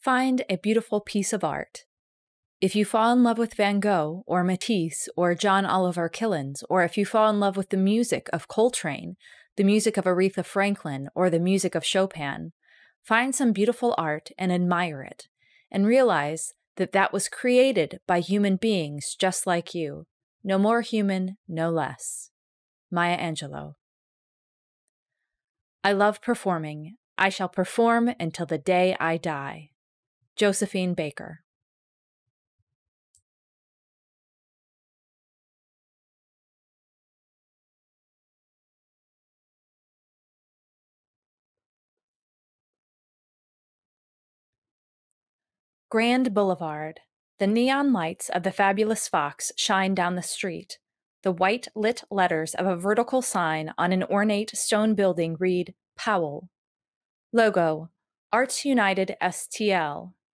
find a beautiful piece of art. If you fall in love with Van Gogh or Matisse or John Oliver Killens, or if you fall in love with the music of Coltrane, the music of Aretha Franklin, or the music of Chopin, find some beautiful art and admire it, and realize that that was created by human beings just like you. No more human, no less. Maya Angelou. I love performing. I shall perform until the day I die. Josephine Baker. Grand Boulevard. The neon lights of the fabulous Fox shine down the street. The white lit letters of a vertical sign on an ornate stone building read Powell. Logo Arts United STL,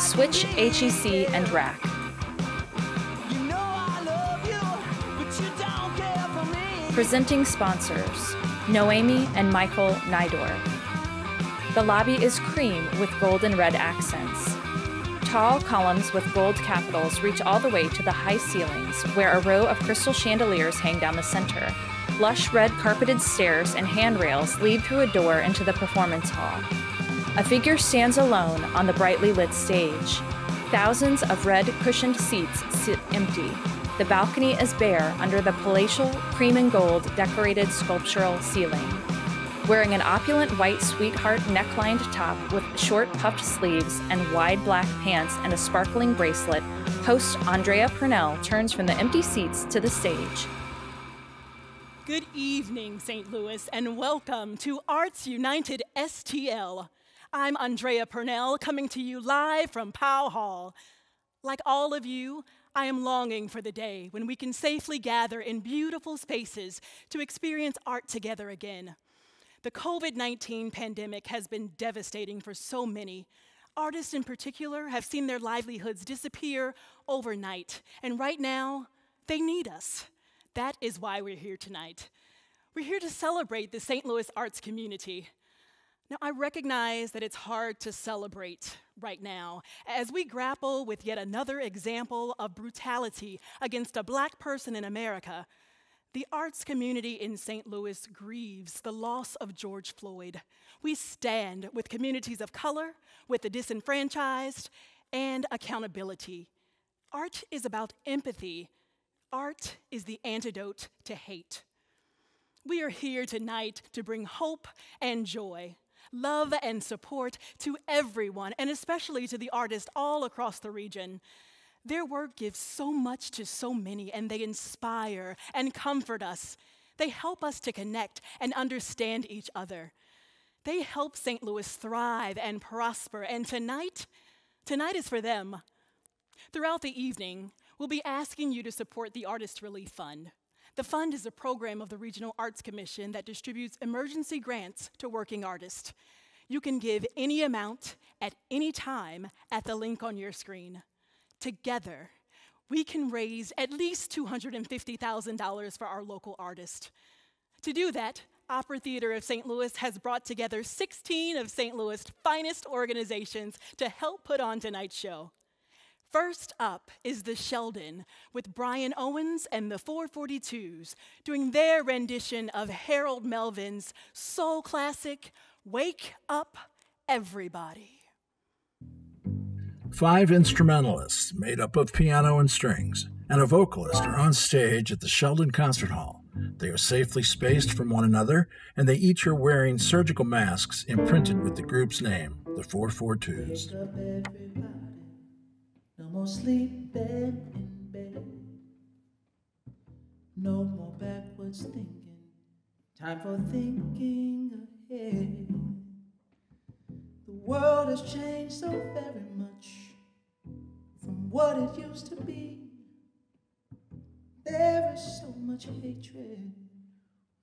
Switch HEC and Rack. Presenting sponsors Noemi and Michael Neidorf. The lobby is cream with gold and red accents. Tall columns with gold capitals reach all the way to the high ceilings, where a row of crystal chandeliers hang down the center. Lush red carpeted stairs and handrails lead through a door into the performance hall. A figure stands alone on the brightly lit stage. Thousands of red cushioned seats sit empty. The balcony is bare under the palatial, cream and gold decorated sculptural ceiling. Wearing an opulent white sweetheart necklined top with short puffed sleeves and wide black pants and a sparkling bracelet, host Andrea Purnell turns from the empty seats to the stage. Good evening, St. Louis, and welcome to Arts United STL. I'm Andrea Purnell, coming to you live from Powell Hall. Like all of you, I am longing for the day when we can safely gather in beautiful spaces to experience art together again. The COVID 19 pandemic has been devastating for so many. Artists, in particular, have seen their livelihoods disappear overnight, and right now, they need us. That is why we're here tonight. We're here to celebrate the St. Louis arts community. Now, I recognize that it's hard to celebrate right now as we grapple with yet another example of brutality against a black person in America the arts community in St. Louis grieves the loss of George Floyd. We stand with communities of color, with the disenfranchised, and accountability. Art is about empathy. Art is the antidote to hate. We are here tonight to bring hope and joy, love and support to everyone, and especially to the artists all across the region. Their work gives so much to so many, and they inspire and comfort us. They help us to connect and understand each other. They help St. Louis thrive and prosper, and tonight, tonight is for them. Throughout the evening, we'll be asking you to support the Artist Relief Fund. The fund is a program of the Regional Arts Commission that distributes emergency grants to working artists. You can give any amount at any time at the link on your screen. Together, we can raise at least $250,000 for our local artist. To do that, Opera Theater of St. Louis has brought together 16 of St. Louis' finest organizations to help put on tonight's show. First up is the Sheldon with Brian Owens and the 442s doing their rendition of Harold Melvin's soul classic, Wake Up Everybody. Five instrumentalists, made up of piano and strings, and a vocalist are on stage at the Sheldon Concert Hall. They are safely spaced from one another, and they each are wearing surgical masks imprinted with the group's name, the 442s. More sleeping in bed. No more backwards thinking. Time for thinking ahead. The world has changed so very much from what it used to be. There is so much hatred,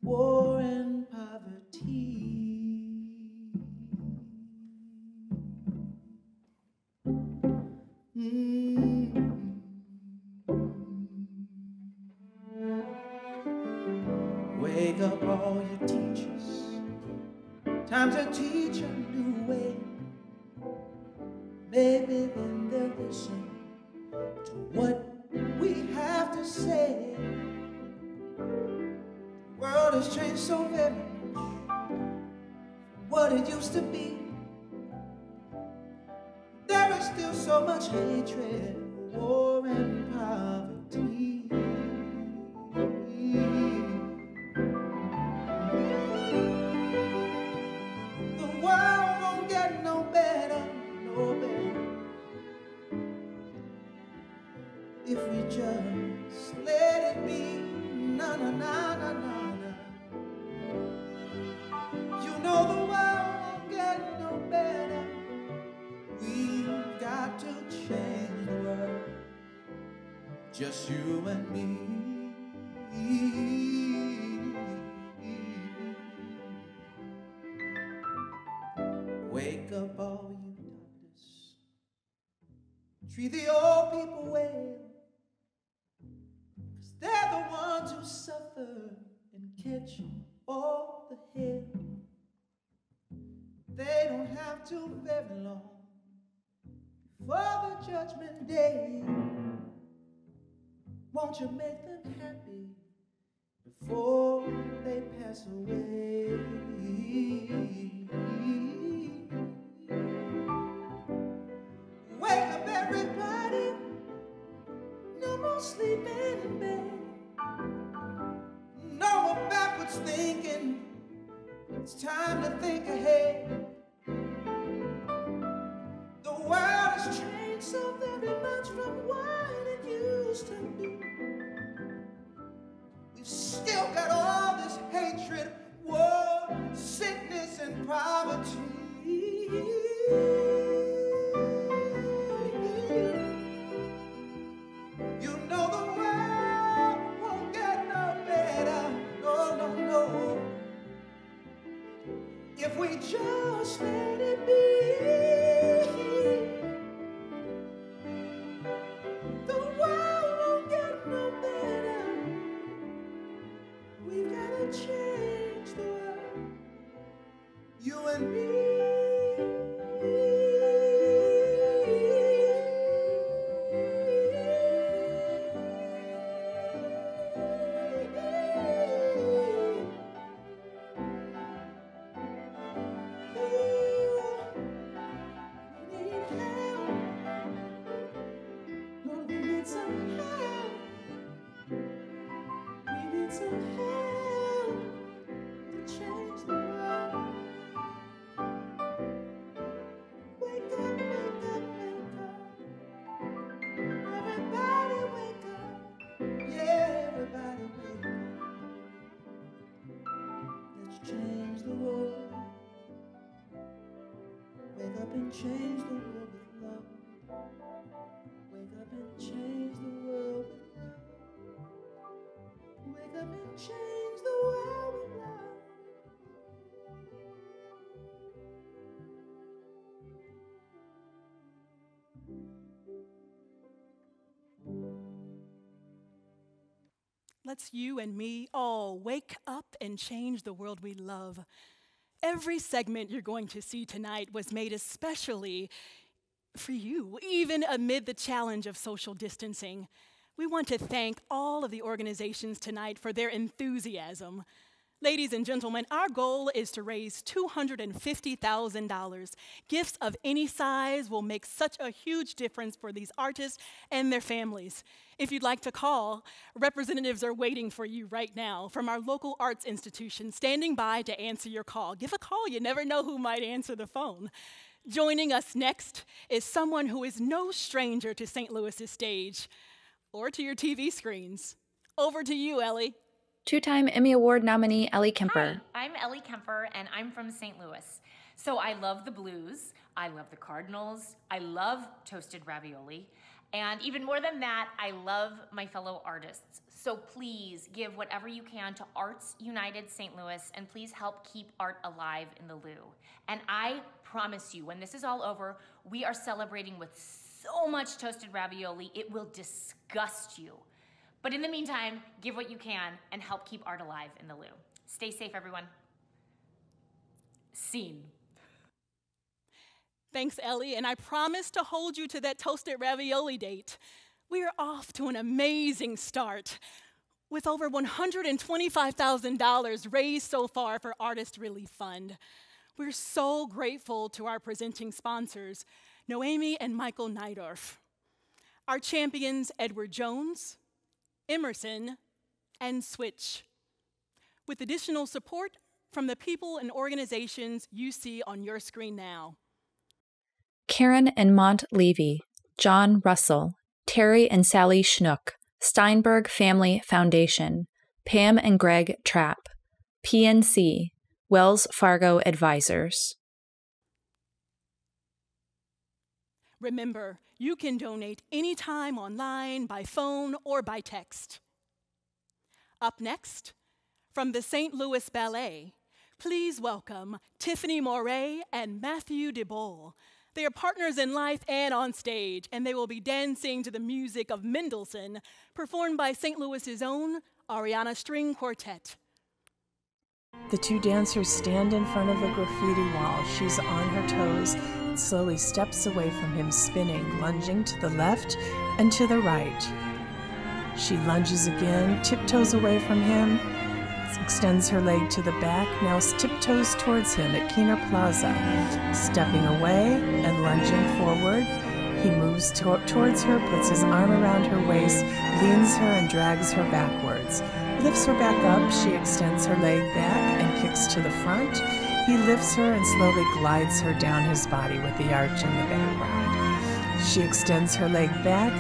war, and poverty. Mm-hmm. Wake up, all your teachers. Time to teach a new way. Maybe then they'll listen to what we have to say. The world has changed so very much what it used to be. There is still so much hatred, war, and poverty. And me. Wake up, all you doctors. Treat the old people well. Cause they're the ones who suffer and catch all the hell. They don't have to very long for the judgment day. Won't you make them happy before they pass away? Wake up, everybody. No more sleeping in bed. No more backwards thinking. It's time to think ahead. The world has changed so very much from what it used to be. We've still got all this hatred, war, sickness, and poverty. You know the world won't get no better. No, no, no. If we just let it be. Let's you and me all wake up and change the world we love. Every segment you're going to see tonight was made especially for you, even amid the challenge of social distancing. We want to thank all of the organizations tonight for their enthusiasm. Ladies and gentlemen, our goal is to raise $250,000. Gifts of any size will make such a huge difference for these artists and their families. If you'd like to call, representatives are waiting for you right now from our local arts institution, standing by to answer your call. Give a call, you never know who might answer the phone. Joining us next is someone who is no stranger to St. Louis's stage or to your TV screens. Over to you, Ellie. Two time Emmy Award nominee Ellie Kemper. Hi, I'm Ellie Kemper, and I'm from St. Louis. So I love the blues. I love the Cardinals. I love toasted ravioli. And even more than that, I love my fellow artists. So please give whatever you can to Arts United St. Louis and please help keep art alive in the Lou. And I promise you, when this is all over, we are celebrating with so much toasted ravioli, it will disgust you. But in the meantime, give what you can and help keep art alive in the Lou. Stay safe, everyone. Scene. Thanks, Ellie, and I promise to hold you to that toasted ravioli date. We are off to an amazing start with over $125,000 raised so far for Artist Relief Fund. We're so grateful to our presenting sponsors, Noemi and Michael Neidorf, our champions, Edward Jones, Emerson, and Switch, with additional support from the people and organizations you see on your screen now. Karen and Mont Levy, John Russell, Terry and Sally Schnuck, Steinberg Family Foundation, Pam and Greg Trapp, PNC, Wells Fargo Advisors. Remember, you can donate anytime online, by phone, or by text. Up next, from the St. Louis Ballet, please welcome Tiffany Moret and Matthew DeBoll. They are partners in life and on stage, and they will be dancing to the music of Mendelssohn, performed by St. Louis's own Arianna String Quartet. The two dancers stand in front of a graffiti wall. She's on her toes slowly steps away from him, spinning, lunging to the left and to the right. She lunges again, tiptoes away from him, extends her leg to the back, now tiptoes towards him at Kiener Plaza. Stepping away and lunging forward, he moves to- towards her, puts his arm around her waist, leans her, and drags her backwards. Lifts her back up, she extends her leg back and kicks to the front. He lifts her and slowly glides her down his body with the arch in the background. She extends her leg back,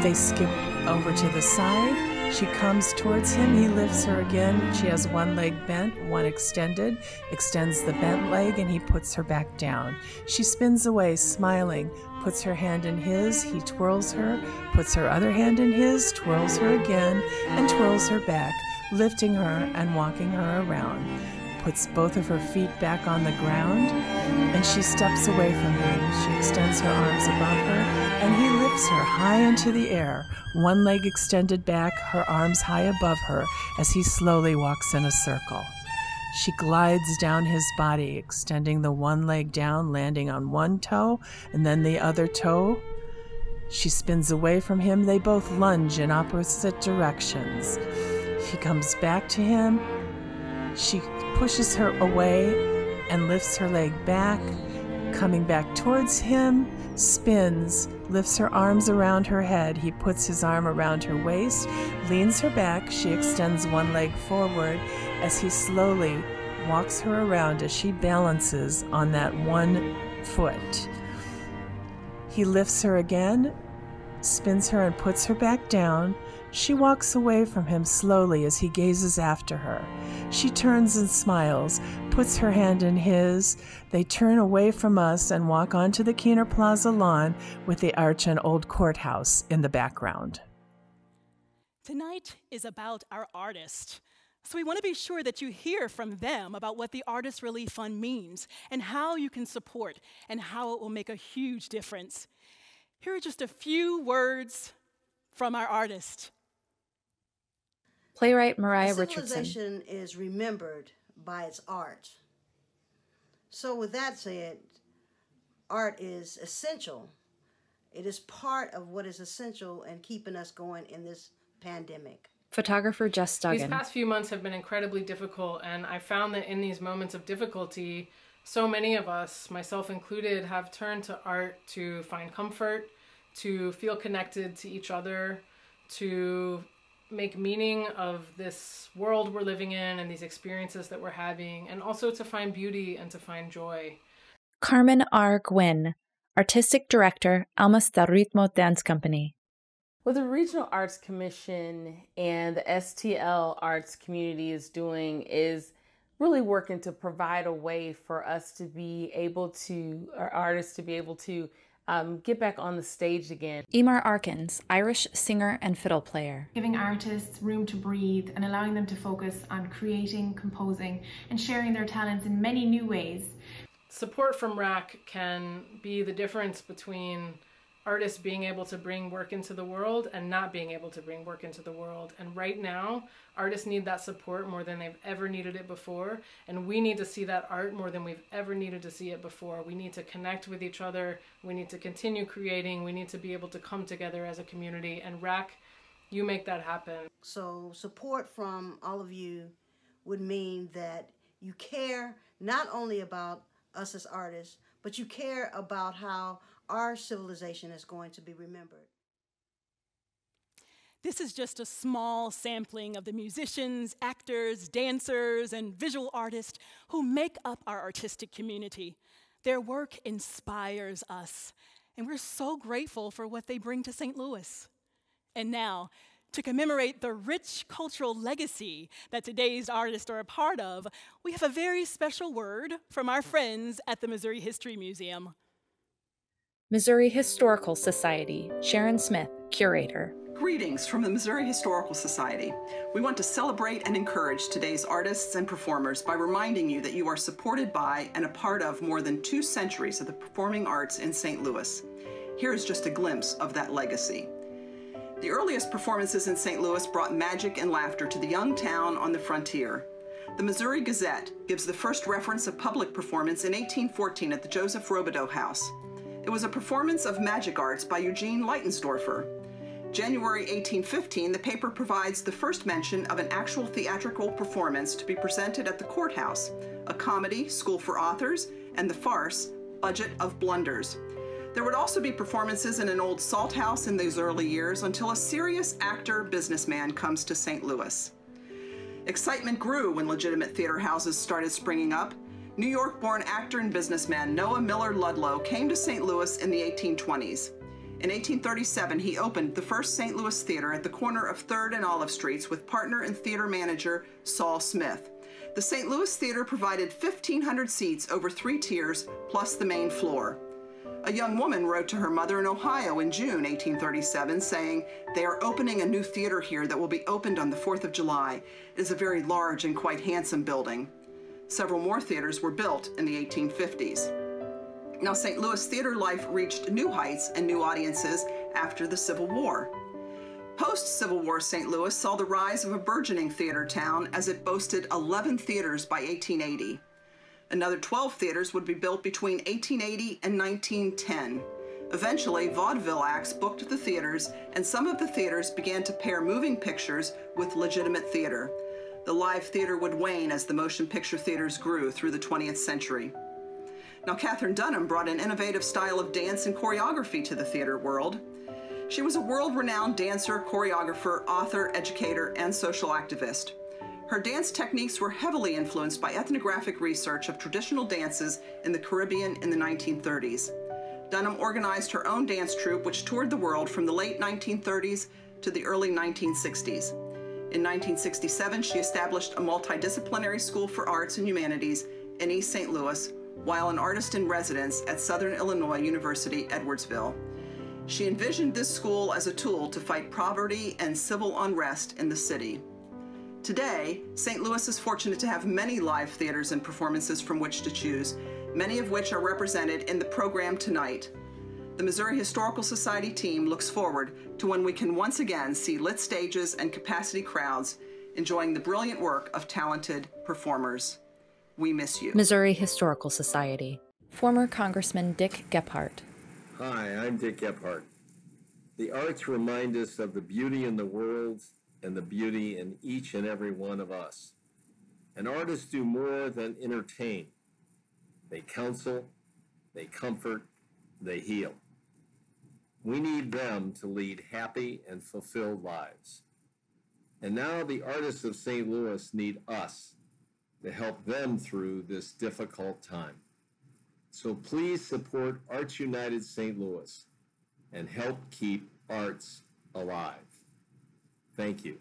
they skip over to the side. She comes towards him. He lifts her again. She has one leg bent, one extended, extends the bent leg, and he puts her back down. She spins away, smiling, puts her hand in his. He twirls her, puts her other hand in his, twirls her again, and twirls her back, lifting her and walking her around puts both of her feet back on the ground, and she steps away from him. She extends her arms above her, and he lifts her high into the air, one leg extended back, her arms high above her, as he slowly walks in a circle. She glides down his body, extending the one leg down, landing on one toe and then the other toe. She spins away from him. They both lunge in opposite directions. He comes back to him. She pushes her away and lifts her leg back, coming back towards him, spins, lifts her arms around her head. He puts his arm around her waist, leans her back. She extends one leg forward as he slowly walks her around as she balances on that one foot. He lifts her again, spins her, and puts her back down. She walks away from him slowly as he gazes after her. She turns and smiles, puts her hand in his. They turn away from us and walk onto the Kiener Plaza lawn with the arch and old courthouse in the background. Tonight is about our artist. So we want to be sure that you hear from them about what the Artist Relief Fund means and how you can support and how it will make a huge difference. Here are just a few words from our artist. Playwright Mariah A Richardson. civilization is remembered by its art. So, with that said, art is essential. It is part of what is essential in keeping us going in this pandemic. Photographer Jess These past few months have been incredibly difficult, and I found that in these moments of difficulty, so many of us, myself included, have turned to art to find comfort, to feel connected to each other, to make meaning of this world we're living in and these experiences that we're having, and also to find beauty and to find joy. Carmen R. Gwynn, Artistic Director, Almas del Ritmo Dance Company. What the Regional Arts Commission and the STL Arts community is doing is really working to provide a way for us to be able to, our artists to be able to um, get back on the stage again. Emer Arkins, Irish singer and fiddle player. Giving artists room to breathe and allowing them to focus on creating, composing, and sharing their talents in many new ways. Support from RAC can be the difference between artists being able to bring work into the world and not being able to bring work into the world. And right now, artists need that support more than they've ever needed it before. And we need to see that art more than we've ever needed to see it before. We need to connect with each other. We need to continue creating. We need to be able to come together as a community. And RAC, you make that happen. So, support from all of you would mean that you care not only about us as artists, but you care about how our civilization is going to be remembered. This is just a small sampling of the musicians, actors, dancers, and visual artists who make up our artistic community. Their work inspires us, and we're so grateful for what they bring to St. Louis. And now, to commemorate the rich cultural legacy that today's artists are a part of, we have a very special word from our friends at the Missouri History Museum. Missouri Historical Society, Sharon Smith, curator. Greetings from the Missouri Historical Society. We want to celebrate and encourage today's artists and performers by reminding you that you are supported by and a part of more than two centuries of the performing arts in St. Louis. Here is just a glimpse of that legacy. The earliest performances in St. Louis brought magic and laughter to the young town on the frontier. The Missouri Gazette gives the first reference of public performance in 1814 at the Joseph Robidoux House. It was a performance of magic arts by Eugene Leitensdorfer. January 1815, the paper provides the first mention of an actual theatrical performance to be presented at the courthouse, a comedy, School for Authors, and the farce, Budget of Blunders. There would also be performances in an old salt house in those early years until a serious actor businessman comes to St. Louis. Excitement grew when legitimate theater houses started springing up. New York born actor and businessman Noah Miller Ludlow came to St. Louis in the 1820s. In 1837, he opened the first St. Louis theater at the corner of 3rd and Olive Streets with partner and theater manager Sol Smith. The St. Louis Theater provided 1,500 seats over three tiers plus the main floor. A young woman wrote to her mother in Ohio in June 1837 saying, They are opening a new theater here that will be opened on the 4th of July. It is a very large and quite handsome building. Several more theaters were built in the 1850s. Now, St. Louis theater life reached new heights and new audiences after the Civil War. Post Civil War St. Louis saw the rise of a burgeoning theater town as it boasted 11 theaters by 1880. Another 12 theaters would be built between 1880 and 1910. Eventually, vaudeville acts booked the theaters, and some of the theaters began to pair moving pictures with legitimate theater. The live theater would wane as the motion picture theaters grew through the 20th century. Now, Katherine Dunham brought an innovative style of dance and choreography to the theater world. She was a world renowned dancer, choreographer, author, educator, and social activist. Her dance techniques were heavily influenced by ethnographic research of traditional dances in the Caribbean in the 1930s. Dunham organized her own dance troupe, which toured the world from the late 1930s to the early 1960s. In 1967, she established a multidisciplinary school for arts and humanities in East St. Louis while an artist in residence at Southern Illinois University, Edwardsville. She envisioned this school as a tool to fight poverty and civil unrest in the city. Today, St. Louis is fortunate to have many live theaters and performances from which to choose, many of which are represented in the program tonight. The Missouri Historical Society team looks forward to when we can once again see lit stages and capacity crowds enjoying the brilliant work of talented performers. We miss you. Missouri Historical Society. Former Congressman Dick Gephardt. Hi, I'm Dick Gephardt. The arts remind us of the beauty in the world and the beauty in each and every one of us. And artists do more than entertain. They counsel, they comfort, they heal. We need them to lead happy and fulfilled lives. And now the artists of St. Louis need us to help them through this difficult time. So please support Arts United St. Louis and help keep arts alive. Thank you.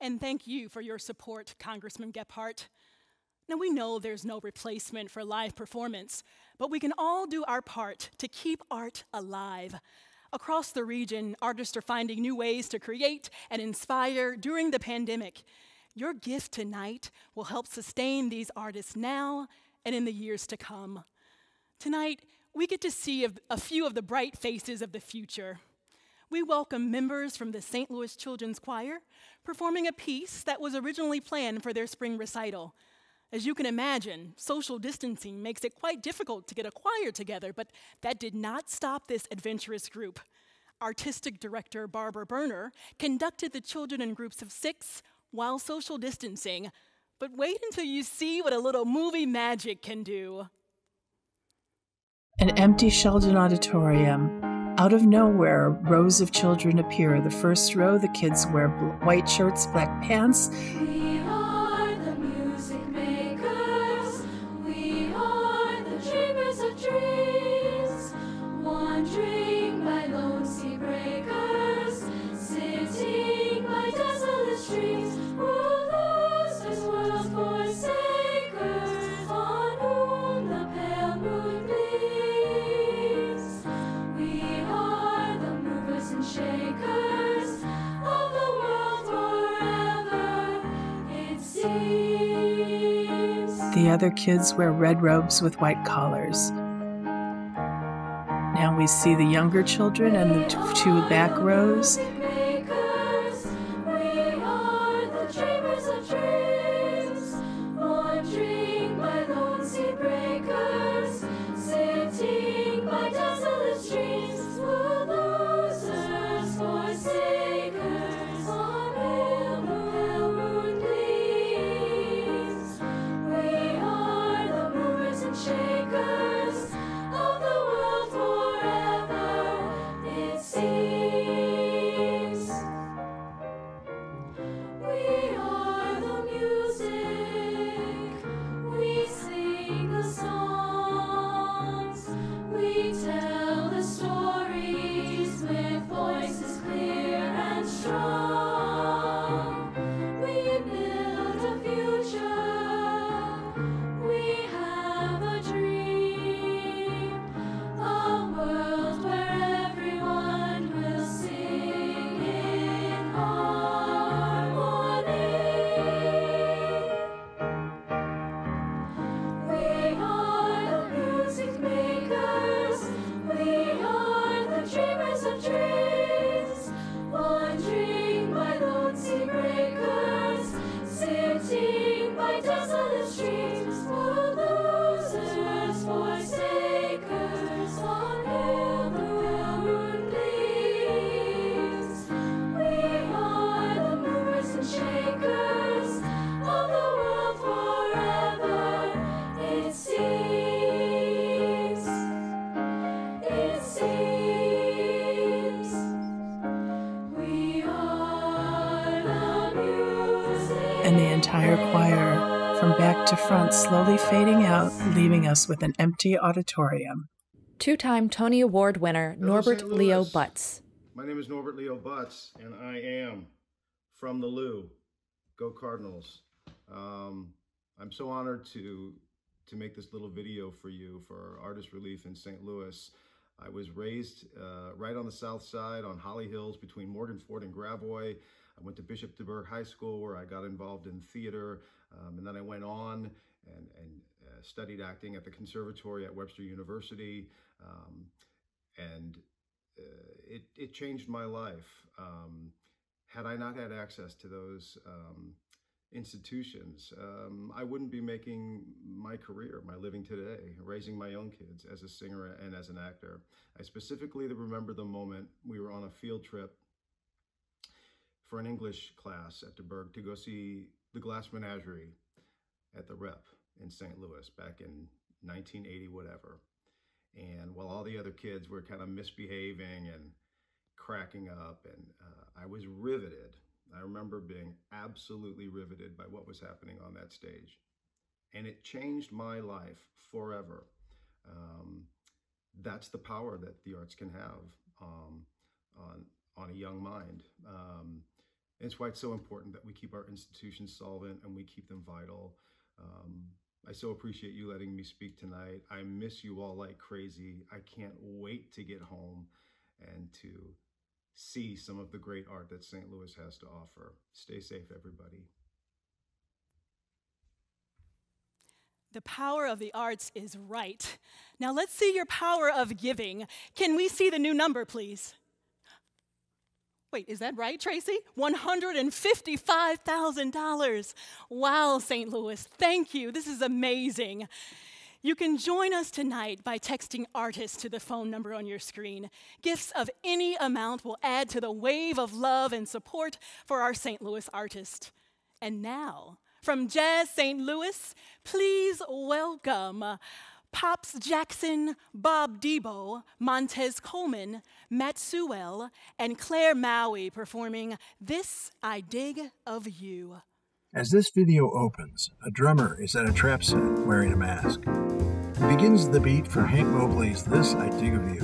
And thank you for your support, Congressman Gephardt. Now, we know there's no replacement for live performance, but we can all do our part to keep art alive. Across the region, artists are finding new ways to create and inspire during the pandemic. Your gift tonight will help sustain these artists now and in the years to come. Tonight, we get to see a, a few of the bright faces of the future. We welcome members from the St. Louis Children's Choir performing a piece that was originally planned for their spring recital. As you can imagine, social distancing makes it quite difficult to get a choir together, but that did not stop this adventurous group. Artistic director Barbara Berner conducted the children in groups of six while social distancing. But wait until you see what a little movie magic can do. An empty Sheldon auditorium. Out of nowhere, rows of children appear. The first row, the kids wear white shirts, black pants. Other kids wear red robes with white collars. Now we see the younger children and the two back rows. Out, leaving us with an empty auditorium. Two time Tony Award winner Hello, Norbert Leo Louis. Butz. My name is Norbert Leo Butz, and I am from the Lou. Go Cardinals! Um, I'm so honored to to make this little video for you for Artist Relief in St. Louis. I was raised uh, right on the south side on Holly Hills between Morgan Ford and Gravois. I went to Bishop DuBourg High School where I got involved in theater, um, and then I went on and, and studied acting at the Conservatory at Webster University. Um, and uh, it, it changed my life. Um, had I not had access to those um, institutions, um, I wouldn't be making my career, my living today, raising my own kids as a singer and as an actor. I specifically remember the moment we were on a field trip for an English class at DuBourg to go see the Glass Menagerie at the Rep in St. Louis back in 1980, whatever. And while all the other kids were kind of misbehaving and cracking up, and uh, I was riveted. I remember being absolutely riveted by what was happening on that stage. And it changed my life forever. Um, that's the power that the arts can have um, on, on a young mind. Um, it's why it's so important that we keep our institutions solvent and we keep them vital. Um, I so appreciate you letting me speak tonight. I miss you all like crazy. I can't wait to get home and to see some of the great art that St. Louis has to offer. Stay safe, everybody. The power of the arts is right. Now let's see your power of giving. Can we see the new number, please? Wait, is that right, Tracy? $155,000. Wow, St. Louis, thank you. This is amazing. You can join us tonight by texting artist to the phone number on your screen. Gifts of any amount will add to the wave of love and support for our St. Louis artist. And now, from Jazz St. Louis, please welcome Pops Jackson, Bob DeBoo, Montez Coleman, Matt Sewell, and Claire Maui performing This I Dig of You. As this video opens, a drummer is at a trap set wearing a mask. He begins the beat for Hank Mobley's This I Dig of You.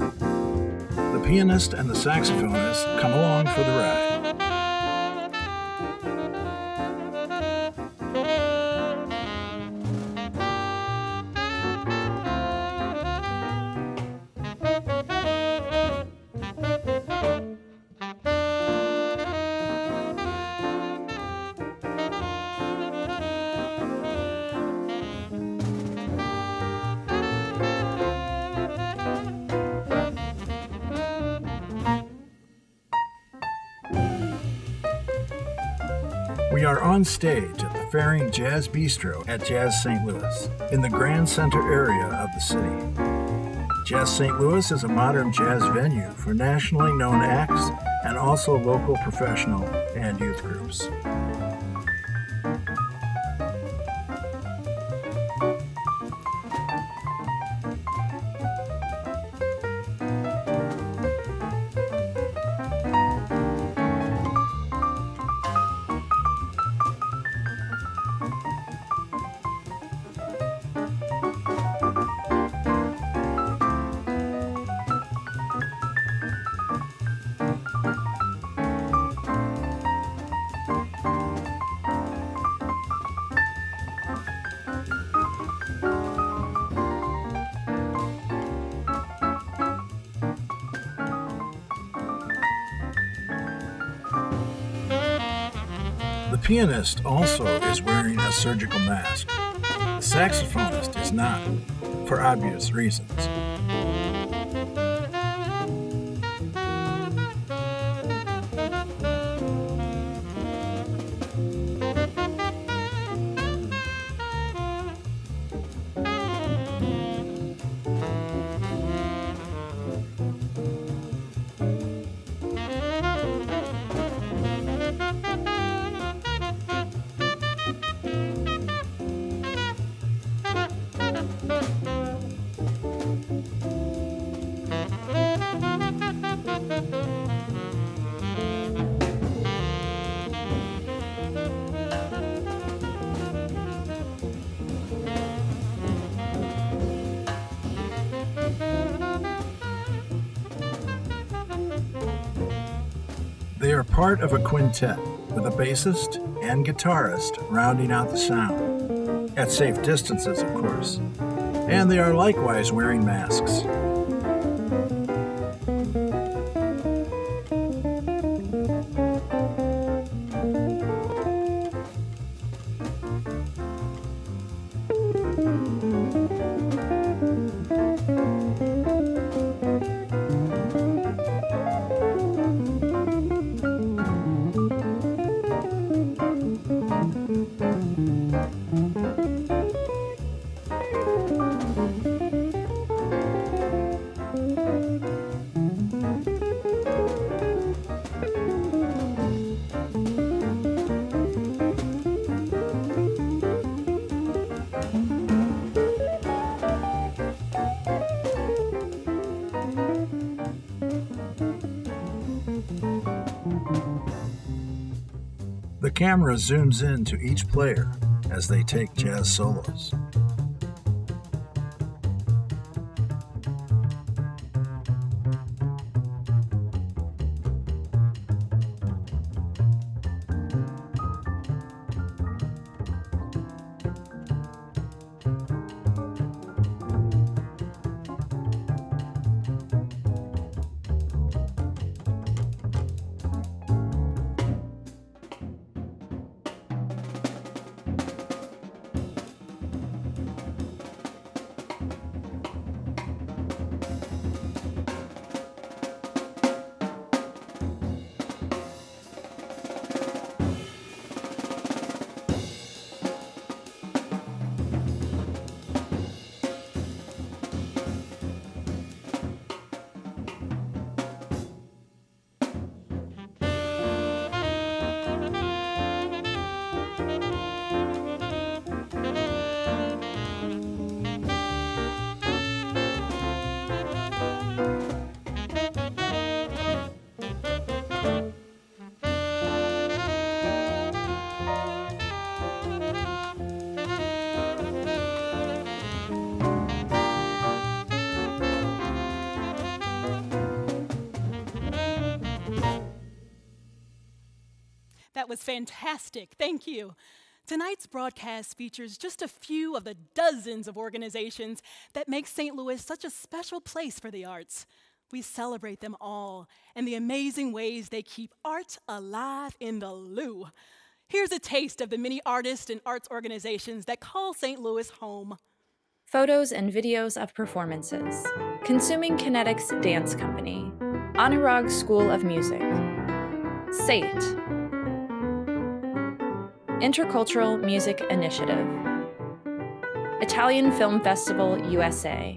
The pianist and the saxophonist come along for the ride. Are on stage at the Ferring Jazz Bistro at Jazz St. Louis, in the Grand Center area of the city. Jazz St. Louis is a modern jazz venue for nationally known acts and also local professional and youth groups. Pianist also is wearing a surgical mask. The saxophonist is not, for obvious reasons. Quintet with a bassist and guitarist rounding out the sound, at safe distances, of course. And they are likewise wearing masks. The camera zooms in to each player as they take jazz solos. Fantastic. Thank you. Tonight's broadcast features just a few of the dozens of organizations that make St. Louis such a special place for the arts. We celebrate them all and the amazing ways they keep art alive in the Lou. Here's a taste of the many artists and arts organizations that call St. Louis home. Photos and videos of performances. Consuming Kinetics Dance Company. Anurag School of Music. SATE. Intercultural Music Initiative. Italian Film Festival USA.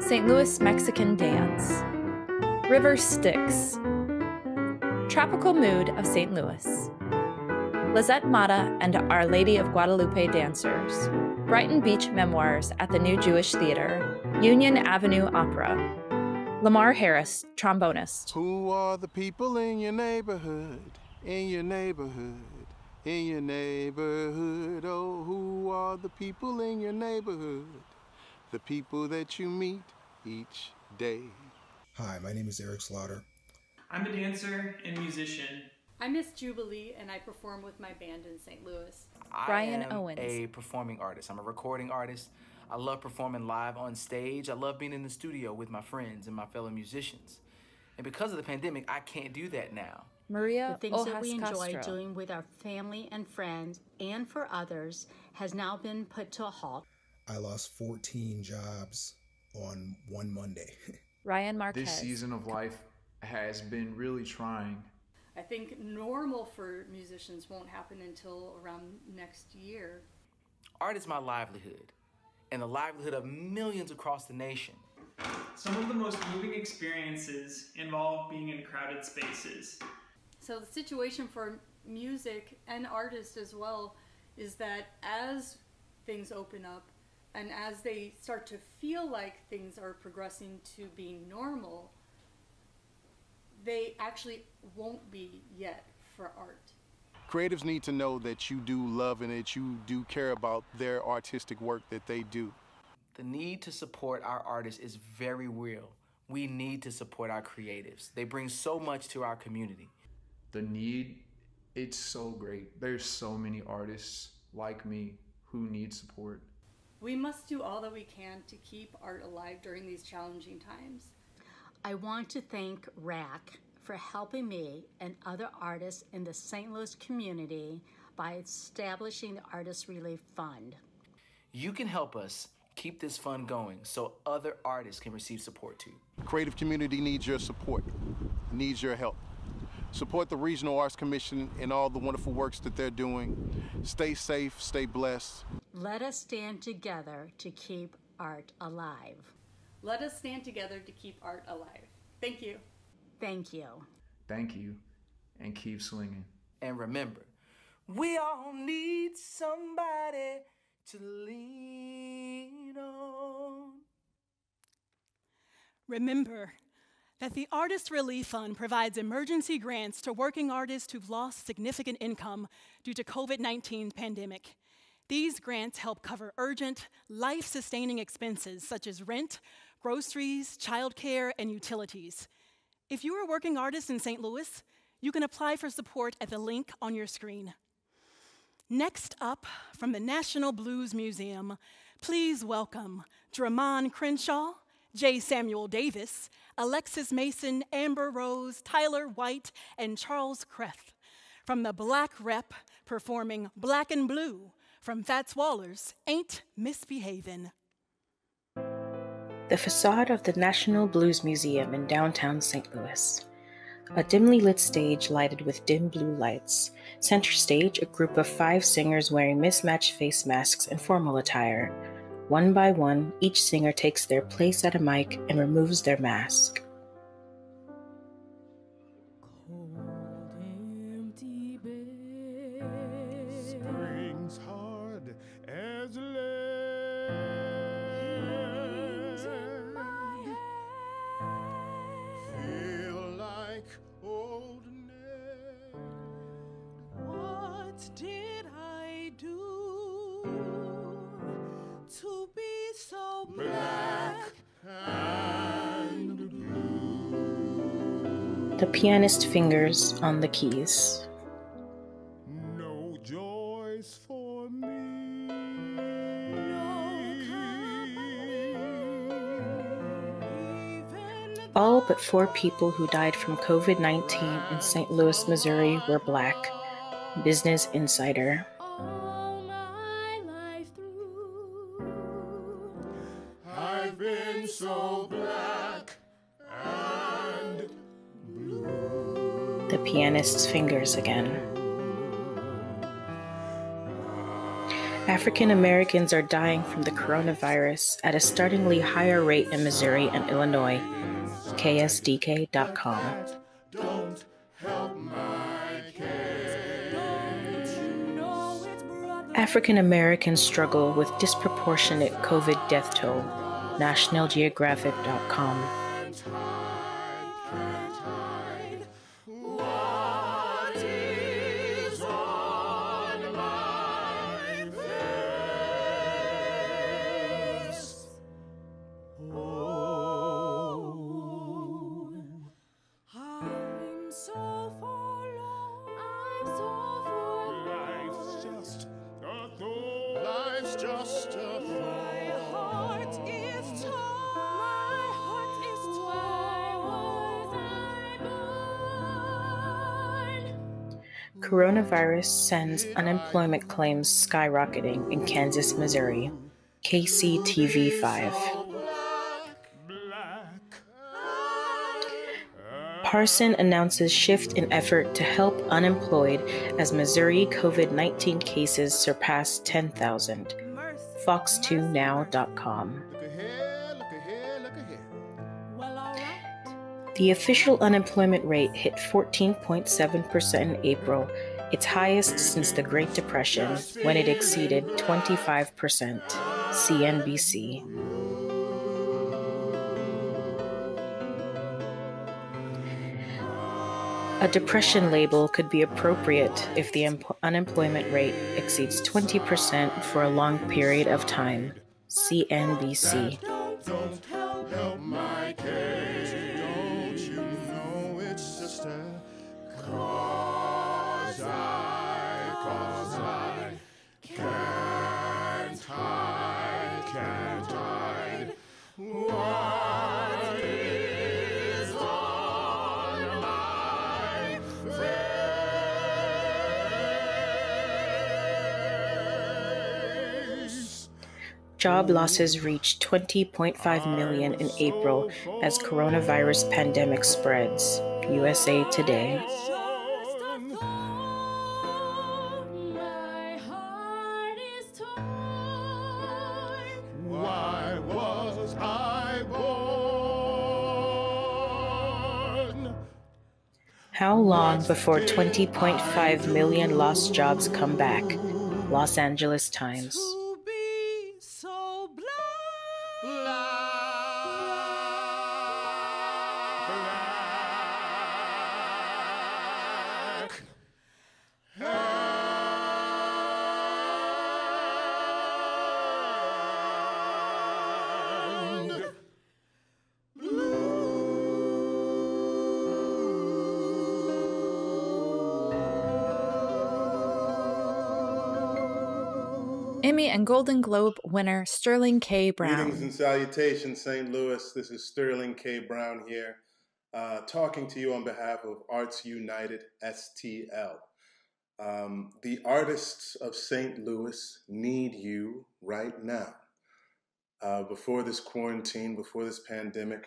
St. Louis Mexican Dance. River Styx. Tropical Mood of St. Louis. Lizette Mata and Our Lady of Guadalupe Dancers. Brighton Beach Memoirs at the New Jewish Theater. Union Avenue Opera. Lamar Harris, trombonist. Who are the people in your neighborhood? In your neighborhood? In your neighborhood? Oh, who are the people in your neighborhood? The people that you meet each day. Hi, my name is Eric Slaughter. I'm a dancer and musician. I'm Miss Jubilee, and I perform with my band in St. Louis. Brian I am Owens. a performing artist. I'm a recording artist. I love performing live on stage. I love being in the studio with my friends and my fellow musicians. And because of the pandemic, I can't do that now. Maria The things that we enjoy Castro. doing with our family and friends and for others has now been put to a halt. I lost 14 jobs on one Monday. Ryan Marquez. This season of life has been really trying. I think normal for musicians won't happen until around next year. Art is my livelihood and the livelihood of millions across the nation. Some of the most moving experiences involve being in crowded spaces. So the situation for music and artists as well is that as things open up and as they start to feel like things are progressing to being normal, they actually won't be yet for art. Creatives need to know that you do love and that you do care about their artistic work that they do. The need to support our artists is very real. We need to support our creatives. They bring so much to our community. The need, it's so great. There's so many artists like me who need support. We must do all that we can to keep art alive during these challenging times. I want to thank RAC for helping me and other artists in the St. Louis community by establishing the Artist Relief Fund. You can help us keep this fund going so other artists can receive support too. Creative community needs your support, needs your help. Support the Regional Arts Commission and all the wonderful works that they're doing. Stay safe, stay blessed. Let us stand together to keep art alive. Let us stand together to keep art alive. Thank you. Thank you. Thank you, and keep swinging. And remember, we all need somebody to lean on. Remember that the Artist Relief Fund provides emergency grants to working artists who've lost significant income due to COVID-19 pandemic. These grants help cover urgent, life-sustaining expenses such as rent, groceries, childcare, and utilities. If you're a working artist in St. Louis, you can apply for support at the link on your screen. Next up, from the National Blues Museum, please welcome Dramon Crenshaw, J. Samuel Davis, Alexis Mason, Amber Rose, Tyler White, and Charles Creath. From the Black Rep, performing Black and Blue from Fats Waller's Ain't Misbehavin'. The facade of the National Blues Museum in downtown St. Louis. A dimly lit stage lighted with dim blue lights. Center stage, a group of five singers wearing mismatched face masks and formal attire. One by one, each singer takes their place at a mic and removes their mask. the pianist fingers on the keys. No joys for me. No All but four people who died from COVID 19 in St. Louis, Missouri were black. Business Insider. Pianist's fingers again. African Americans are dying from the coronavirus at a startlingly higher rate in Missouri and Illinois. KSDK.com. don't help my African Americans struggle with disproportionate COVID death toll. NationalGeographic.com. sends unemployment claims skyrocketing in Kansas, Missouri. KCTV 5. Parson announces shift in effort to help unemployed as Missouri COVID 19 cases surpass 10,000. Fox2Now.com. The official unemployment rate hit 14.7% in April, its highest since the Great Depression, when it exceeded 25%. CNBC. A depression label could be appropriate if the emp- unemployment rate exceeds 20% for a long period of time. CNBC. Job losses reached 20.5 million in April as coronavirus pandemic spreads. USA Today. Why was I born? How long before 20.5 million lost jobs come back? Los Angeles Times. And Golden Globe winner Sterling K. Brown. Greetings and salutations, St. Louis. This is Sterling K. Brown here, uh, talking to you on behalf of Arts United STL. Um, the artists of St. Louis need you right now. Uh, before this quarantine, before this pandemic,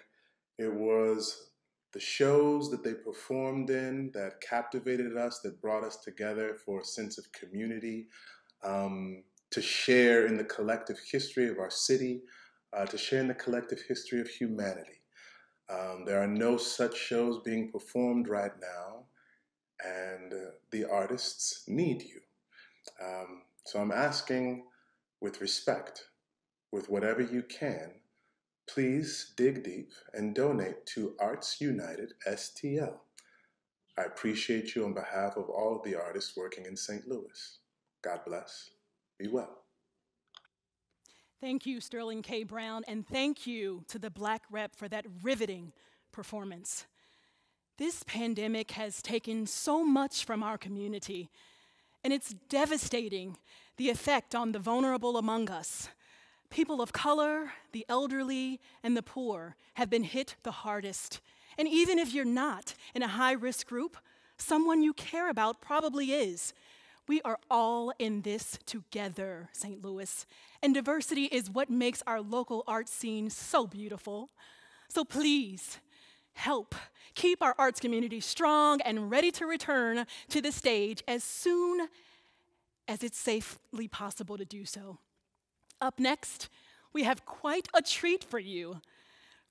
it was the shows that they performed in that captivated us, that brought us together for a sense of community, um, to share in the collective history of our city, uh, to share in the collective history of humanity. Um, there are no such shows being performed right now, and uh, the artists need you. Um, so I'm asking with respect, with whatever you can, please dig deep and donate to Arts United STL. I appreciate you on behalf of all of the artists working in St. Louis. God bless. Be well. Thank you, Sterling K. Brown, and thank you to the Black Rep for that riveting performance. This pandemic has taken so much from our community, and it's devastating the effect on the vulnerable among us. People of color, the elderly, and the poor have been hit the hardest. And even if you're not in a high risk group, someone you care about probably is. We are all in this together, St. Louis, and diversity is what makes our local art scene so beautiful. So please, help keep our arts community strong and ready to return to the stage as soon as it's safely possible to do so. Up next, we have quite a treat for you.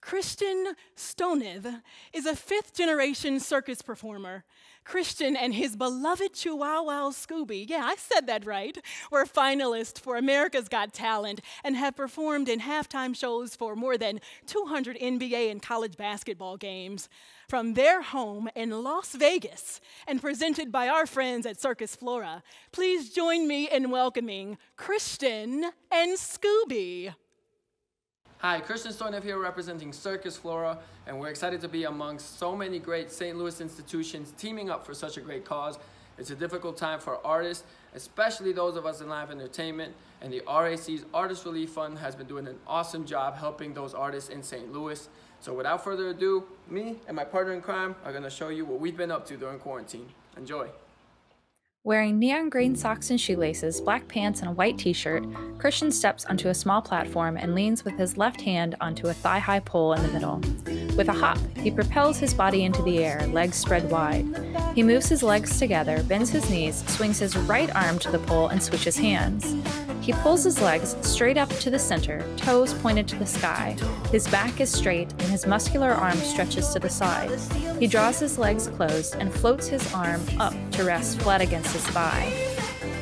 Christian Stoinev is a fifth generation circus performer. Christian and his beloved Chihuahua Scooby, yeah, I said that right, were finalists for America's Got Talent and have performed in halftime shows for more than 200 NBA and college basketball games. From their home in Las Vegas and presented by our friends at Circus Flora, please join me in welcoming Christian and Scooby. Hi, Christian Stoinev here representing Circus Flora, and we're excited to be amongst so many great St. Louis institutions teaming up for such a great cause. It's a difficult time for artists, especially those of us in live entertainment, and the RAC's Artist Relief Fund has been doing an awesome job helping those artists in St. Louis. So without further ado, me and my partner in crime are gonna show you what we've been up to during quarantine. Enjoy. Wearing neon green socks and shoelaces, black pants, and a white t shirt, Christian steps onto a small platform and leans with his left hand onto a thigh high pole in the middle. With a hop, he propels his body into the air, legs spread wide. He moves his legs together, bends his knees, swings his right arm to the pole, and switches hands. He pulls his legs straight up to the center, toes pointed to the sky. His back is straight and his muscular arm stretches to the side. He draws his legs closed and floats his arm up to rest flat against his thigh.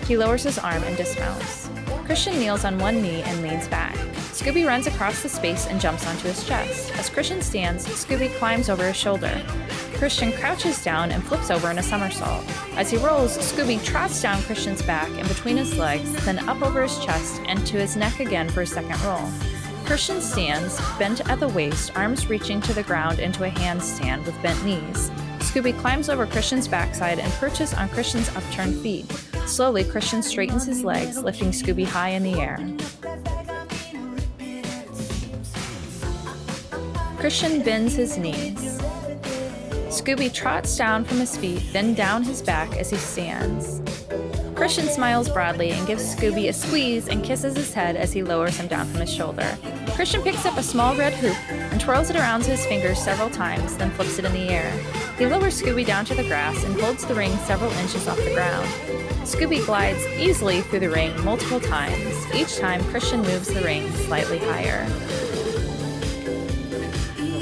He lowers his arm and dismounts. Christian kneels on one knee and leans back. Scooby runs across the space and jumps onto his chest. As Christian stands, Scooby climbs over his shoulder. Christian crouches down and flips over in a somersault. As he rolls, Scooby trots down Christian's back and between his legs, then up over his chest and to his neck again for a second roll. Christian stands, bent at the waist, arms reaching to the ground into a handstand with bent knees. Scooby climbs over Christian's backside and perches on Christian's upturned feet. Slowly, Christian straightens his legs, lifting Scooby high in the air. Christian bends his knees. Scooby trots down from his feet, then down his back as he stands. Christian smiles broadly and gives Scooby a squeeze and kisses his head as he lowers him down from his shoulder. Christian picks up a small red hoop and twirls it around his fingers several times, then flips it in the air. He lowers Scooby down to the grass and holds the ring several inches off the ground. Scooby glides easily through the ring multiple times. Each time, Christian moves the ring slightly higher.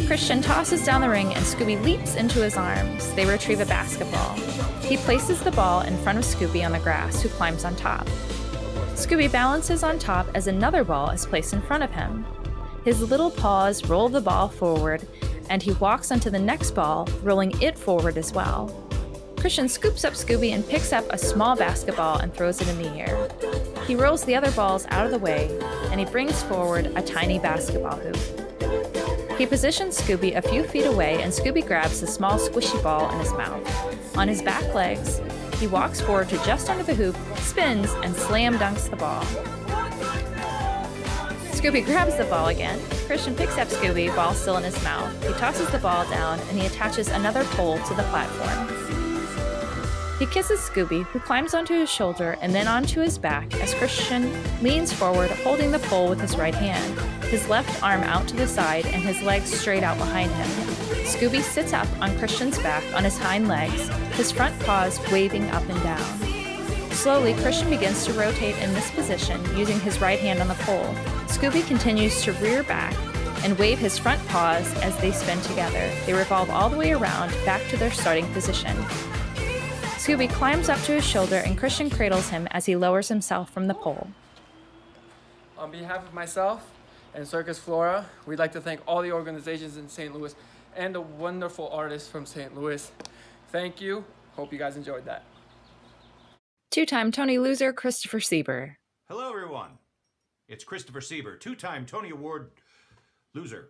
Christian tosses down the ring and Scooby leaps into his arms. They retrieve a basketball. He places the ball in front of Scooby on the grass, who climbs on top. Scooby balances on top as another ball is placed in front of him. His little paws roll the ball forward, and he walks onto the next ball, rolling it forward as well. Christian scoops up Scooby and picks up a small basketball and throws it in the air. He rolls the other balls out of the way, and he brings forward a tiny basketball hoop. He positions Scooby a few feet away, and Scooby grabs the small squishy ball in his mouth. On his back legs, he walks forward to just under the hoop, spins, and slam dunks the ball. Scooby grabs the ball again. Christian picks up Scooby, ball still in his mouth. He tosses the ball down, and he attaches another pole to the platform. He kisses Scooby, who climbs onto his shoulder and then onto his back as Christian leans forward, holding the pole with his right hand, his left arm out to the side and his legs straight out behind him. Scooby sits up on Christian's back on his hind legs, his front paws waving up and down. Slowly, Christian begins to rotate in this position using his right hand on the pole. Scooby continues to rear back and wave his front paws as they spin together. They revolve all the way around back to their starting position. Scooby climbs up to his shoulder and Christian cradles him as he lowers himself from the pole. On behalf of myself and Circus Flora, we'd like to thank all the organizations in St. Louis and the wonderful artists from St. Louis. Thank you. Hope you guys enjoyed that. Two time Tony loser Christopher Sieber. Hello, everyone. It's Christopher Sieber, two time Tony Award loser.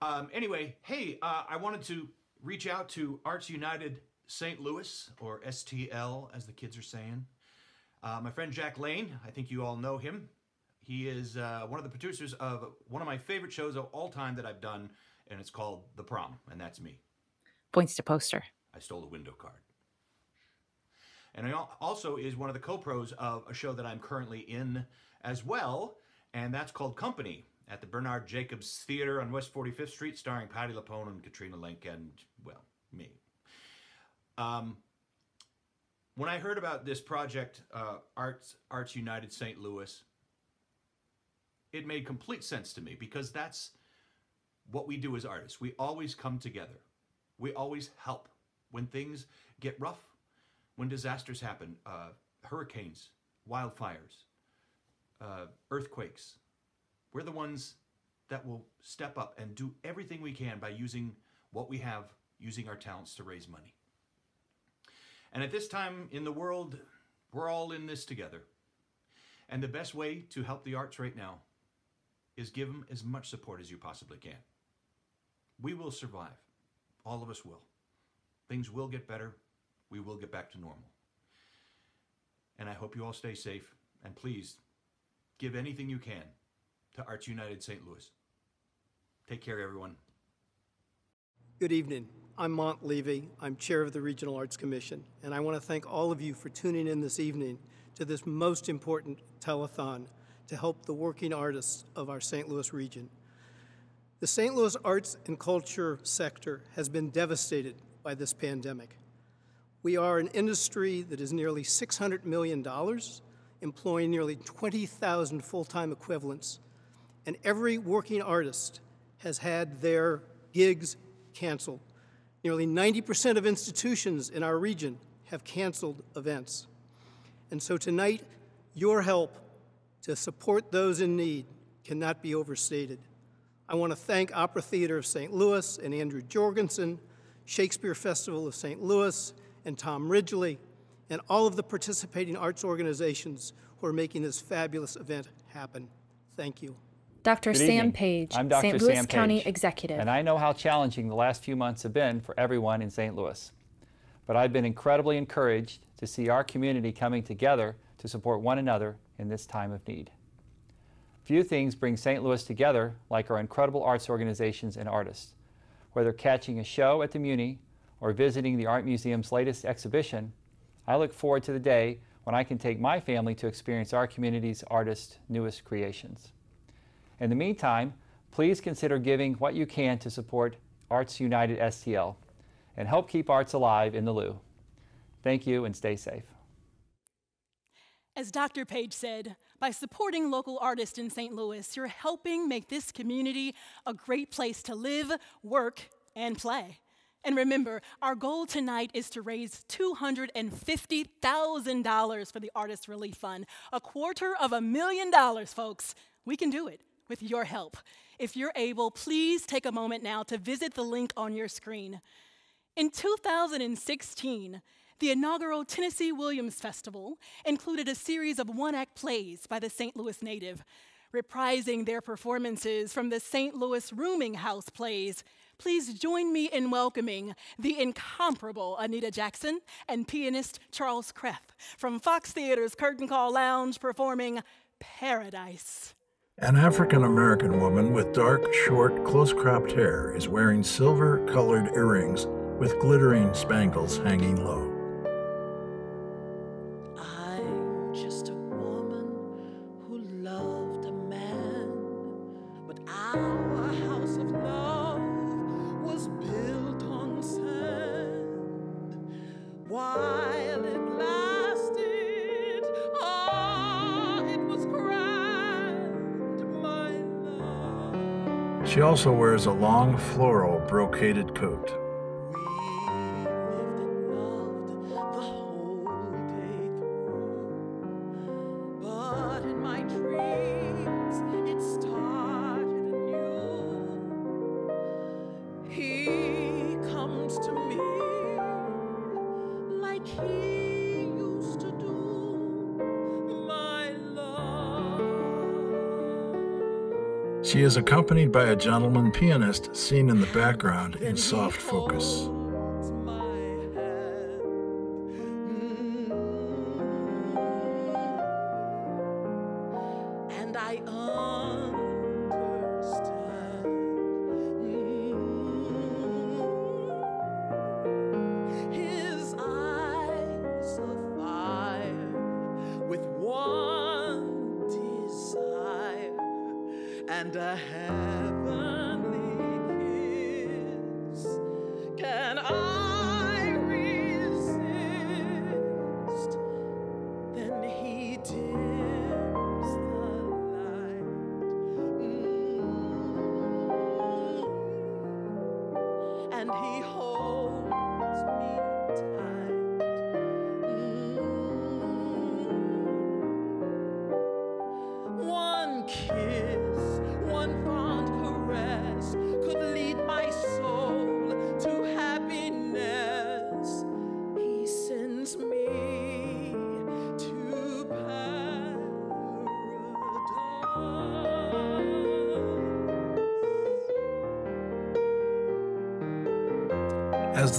Um, anyway, hey, uh, I wanted to reach out to Arts United St. Louis, or STL as the kids are saying. Uh, my friend Jack Lane, I think you all know him. He is uh, one of the producers of one of my favorite shows of all time that I've done, and it's called The Prom, and that's me. Points to poster. I stole a window card. And he also is one of the co-pros of a show that I'm currently in as well, and that's called Company at the Bernard Jacobs Theater on West 45th Street, starring Patti LuPone and Katrina Lenk and, well, me. Um, when I heard about this project, uh, Arts Arts United St. Louis, it made complete sense to me because that's what we do as artists. We always come together. We always help when things get rough, when disasters happen, uh, hurricanes, wildfires, uh, earthquakes. We're the ones that will step up and do everything we can by using what we have, using our talents to raise money. And at this time in the world, we're all in this together. And the best way to help the arts right now is give them as much support as you possibly can. We will survive. All of us will. Things will get better. We will get back to normal. And I hope you all stay safe. And please give anything you can to Arts United St. Louis. Take care, everyone. Good evening. I'm Mont Levy. I'm chair of the Regional Arts Commission, and I want to thank all of you for tuning in this evening to this most important telethon to help the working artists of our St. Louis region. The St. Louis arts and culture sector has been devastated by this pandemic. We are an industry that is nearly $600 million, employing nearly 20,000 full time equivalents, and every working artist has had their gigs canceled. Nearly 90% of institutions in our region have canceled events. And so tonight, your help to support those in need cannot be overstated. I want to thank Opera Theater of St. Louis and Andrew Jorgensen, Shakespeare Festival of St. Louis, and Tom Ridgely, and all of the participating arts organizations who are making this fabulous event happen. Thank you. Dr. Good Sam evening. Page, I'm Dr. St. Louis Sam County Page, Executive. And I know how challenging the last few months have been for everyone in St. Louis. But I've been incredibly encouraged to see our community coming together to support one another in this time of need. Few things bring St. Louis together like our incredible arts organizations and artists. Whether catching a show at the Muni or visiting the Art Museum's latest exhibition, I look forward to the day when I can take my family to experience our community's artists' newest creations. In the meantime, please consider giving what you can to support Arts United STL and help keep arts alive in the Lou. Thank you and stay safe. As Dr. Page said, by supporting local artists in St. Louis, you're helping make this community a great place to live, work, and play. And remember, our goal tonight is to raise $250,000 for the Artist Relief Fund. A quarter of a million dollars, folks. We can do it with your help. If you're able, please take a moment now to visit the link on your screen. In 2016, the inaugural Tennessee Williams Festival included a series of one act plays by the St. Louis native, reprising their performances from the St. Louis Rooming House plays. Please join me in welcoming the incomparable Anita Jackson and pianist Charles Creath from Fox Theater's Curtain Call Lounge performing Paradise. An African American woman with dark, short, close cropped hair is wearing silver colored earrings with glittering spangles hanging low. Also wears a long floral brocaded coat. Is accompanied by a gentleman pianist seen in the background in soft focus.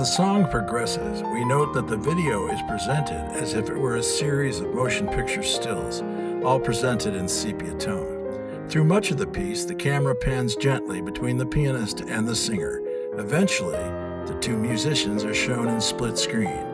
The song progresses, we note that the video is presented as if it were a series of motion picture stills, all presented in sepia tone. Through much of the piece, the camera pans gently between the pianist and the singer. Eventually, the two musicians are shown in split screen.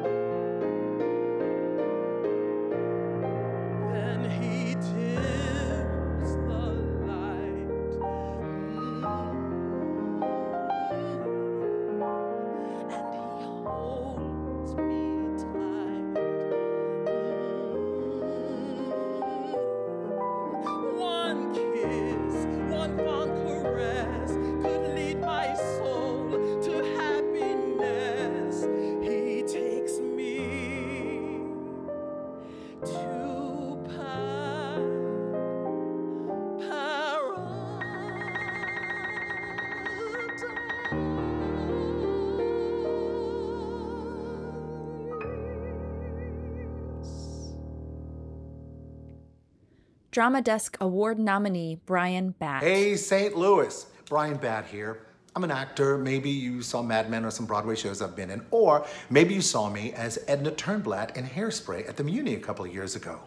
Drama Desk Award nominee Bryan Batt. Hey, St. Louis. Bryan Batt here. I'm an actor. Maybe you saw Mad Men or some Broadway shows I've been in. Or maybe you saw me as Edna Turnblad in Hairspray at the Muni a couple of years ago.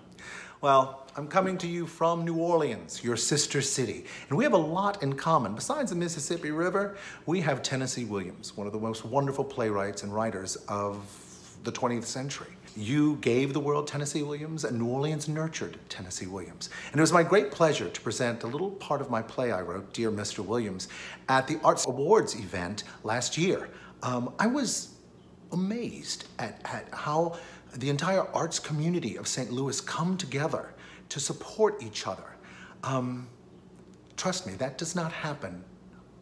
Well, I'm coming to you from New Orleans, your sister city. And we have a lot in common. Besides the Mississippi River, we have Tennessee Williams, one of the most wonderful playwrights and writers of the 20th century. You gave the world Tennessee Williams, and New Orleans nurtured Tennessee Williams. And it was my great pleasure to present a little part of my play I wrote, Dear Mr. Williams, at the Arts Awards event last year. Um, I was amazed at, at how the entire arts community of St. Louis come together to support each other. Um, trust me, that does not happen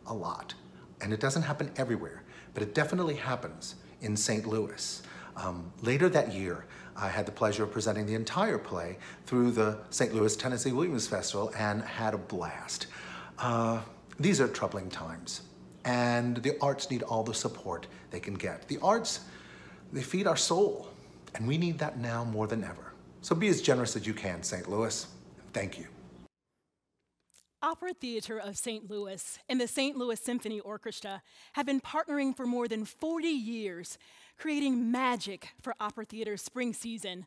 a lot. And it doesn't happen everywhere, but it definitely happens in St. Louis. Um, later that year, I had the pleasure of presenting the entire play through the St. Louis Tennessee Williams Festival and had a blast. Uh, these are troubling times, and the arts need all the support they can get. The arts, they feed our soul, and we need that now more than ever. So be as generous as you can, St. Louis. Thank you. Opera Theater of St. Louis and the St. Louis Symphony Orchestra have been partnering for more than 40 years, creating magic for Opera Theater's spring season.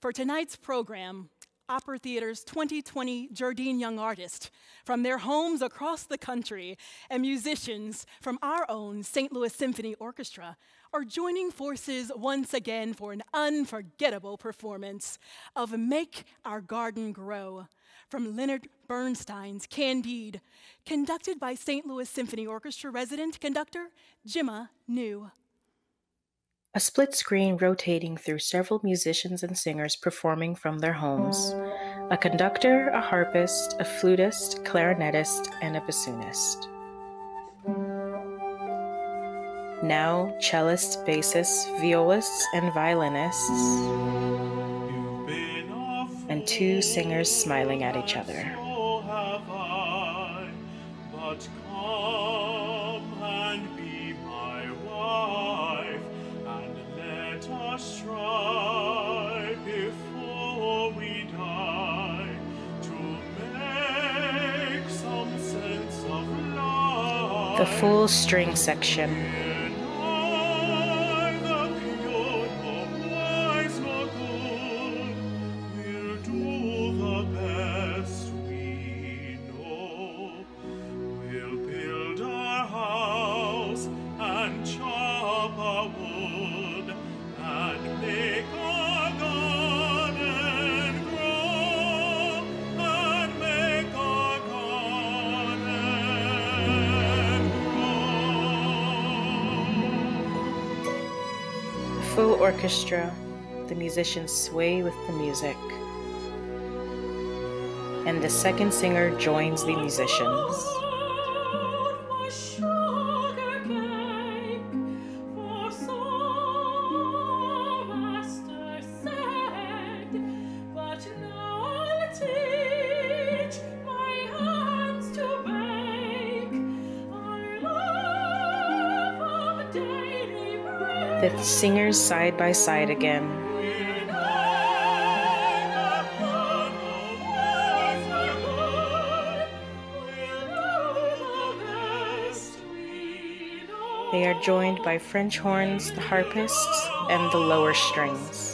For tonight's program, Opera Theater's 2020 Gerdine Young Artist from their homes across the country and musicians from our own St. Louis Symphony Orchestra are joining forces once again for an unforgettable performance of Make Our Garden Grow from Leonard Bernstein's Candide, conducted by St. Louis Symphony Orchestra resident conductor Gemma New. A split screen rotating through several musicians and singers performing from their homes. A conductor, a harpist, a flutist, clarinetist, and a bassoonist. Now, cellists, bassists, violists, and violinists. And two singers smiling at each other. The full string section. Orchestra. The musicians sway with the music. And the second singer joins the musicians. Singers side by side again. They are joined by French horns, the harpists, and the lower strings.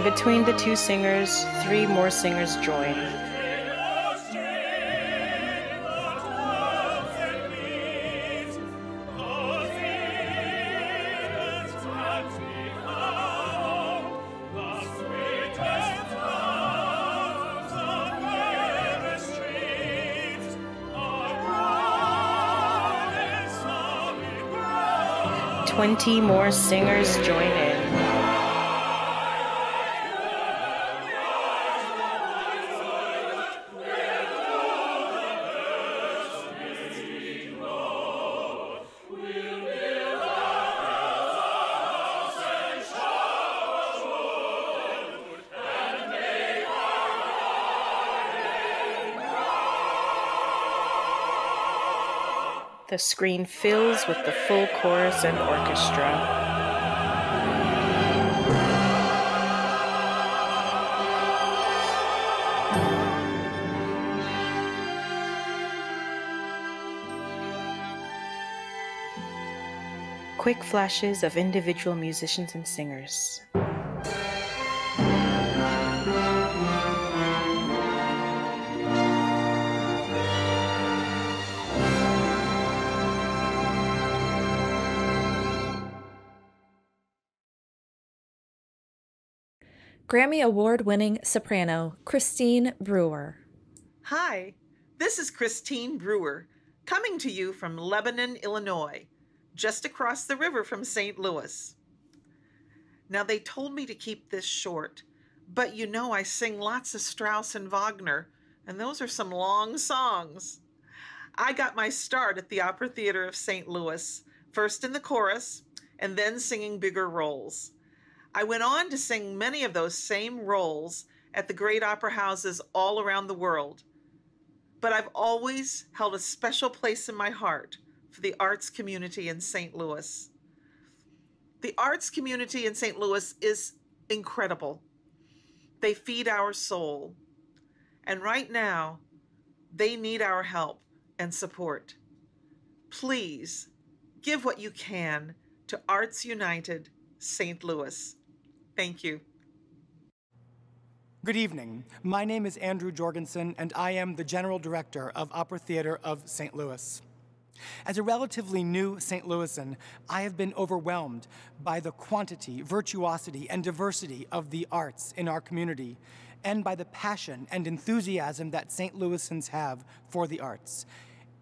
In between the two singers, three more singers join. Twenty more singers join in. The screen fills with the full chorus and orchestra. Quick flashes of individual musicians and singers. Grammy Award winning soprano Christine Brewer. Hi, this is Christine Brewer, coming to you from Lebanon, Illinois, just across the river from St. Louis. Now, they told me to keep this short, but you know I sing lots of Strauss and Wagner, and those are some long songs. I got my start at the Opera Theater of St. Louis, first in the chorus, and then singing bigger roles. I went on to sing many of those same roles at the great opera houses all around the world. But I've always held a special place in my heart for the arts community in St. Louis. The arts community in St. Louis is incredible. They feed our soul. And right now, they need our help and support. Please give what you can to Arts United St. Louis. Thank you. Good evening. My name is Andrew Jorgensen, and I am the General Director of Opera Theater of St. Louis. As a relatively new St. Louisan, I have been overwhelmed by the quantity, virtuosity, and diversity of the arts in our community, and by the passion and enthusiasm that St. Louisans have for the arts.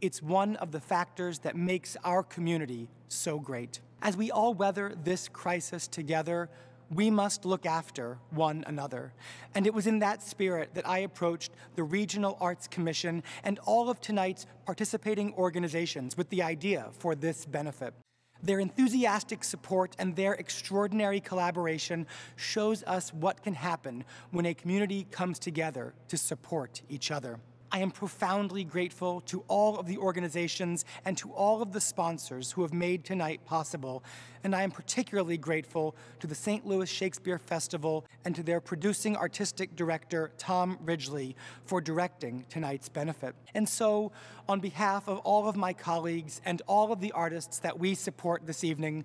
It's one of the factors that makes our community so great. As we all weather this crisis together, we must look after one another. And it was in that spirit that I approached the Regional Arts Commission and all of tonight's participating organizations with the idea for this benefit. Their enthusiastic support and their extraordinary collaboration shows us what can happen when a community comes together to support each other. I am profoundly grateful to all of the organizations and to all of the sponsors who have made tonight possible, and I am particularly grateful to the St. Louis Shakespeare Festival and to their producing artistic director, Tom Ridgely, for directing tonight's benefit. And so, on behalf of all of my colleagues and all of the artists that we support this evening,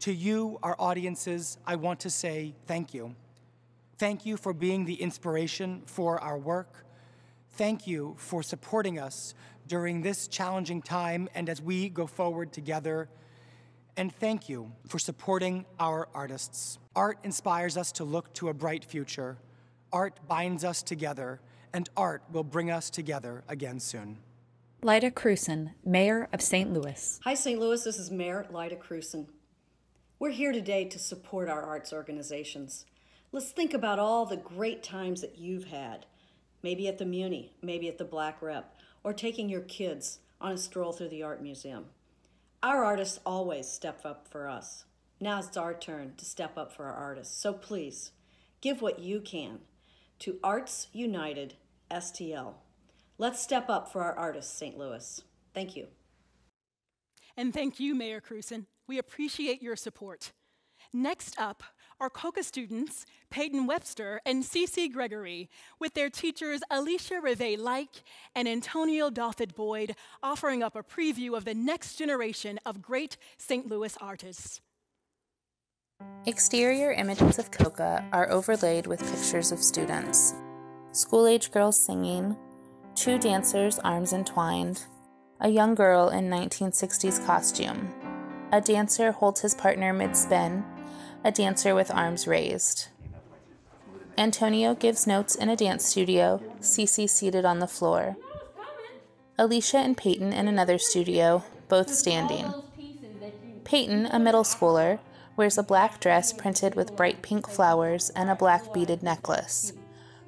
to you, our audiences, I want to say thank you. Thank you for being the inspiration for our work. Thank you for supporting us during this challenging time and as we go forward together. And thank you for supporting our artists. Art inspires us to look to a bright future. Art binds us together, and art will bring us together again soon. Lyda Krewson, Mayor of St. Louis. Hi, St. Louis. This is Mayor Lyda Krewson. We're here today to support our arts organizations. Let's think about all the great times that you've had maybe at the Muni, maybe at the Black Rep, or taking your kids on a stroll through the art museum. Our artists always step up for us. Now it's our turn to step up for our artists. So please, give what you can to Arts United STL. Let's step up for our artists, St. Louis. Thank you. And thank you, Mayor Krewson. We appreciate your support. Next up are COCA students Peyton Webster and Cece Gregory, with their teachers Alicia Reve Like and Antonio Douthit-Boyd, offering up a preview of the next generation of great St. Louis artists. Exterior images of COCA are overlaid with pictures of students. School age girls singing, two dancers arms entwined, a young girl in 1960s costume. A dancer holds his partner mid spin, a dancer with arms raised. Antonio gives notes in a dance studio, Cece seated on the floor. Alicia and Peyton in another studio, both standing. Peyton, a middle schooler, wears a black dress printed with bright pink flowers and a black beaded necklace.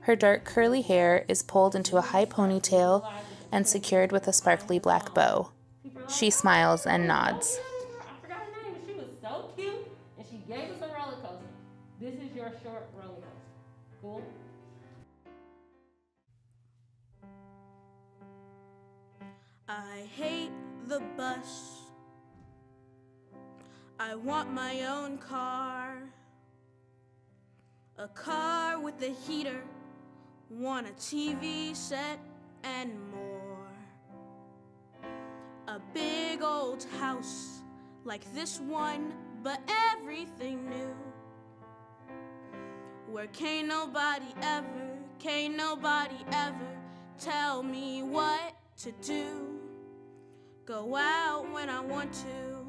Her dark curly hair is pulled into a high ponytail and secured with a sparkly black bow. She smiles and nods. I hate the bus. I want my own car. A car with a heater, want a TV set and more. A big old house like this one, but everything new. Where can't nobody ever, can't nobody ever tell me what to do. Go out when I want to.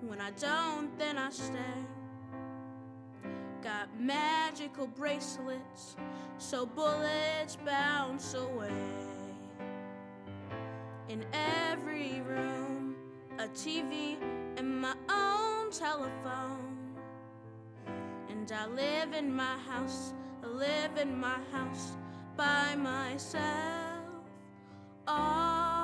When I don't, then I stay. Got magical bracelets so bullets bounce away. In every room, a TV and my own telephone. And I live in my house, I live in my house by myself, all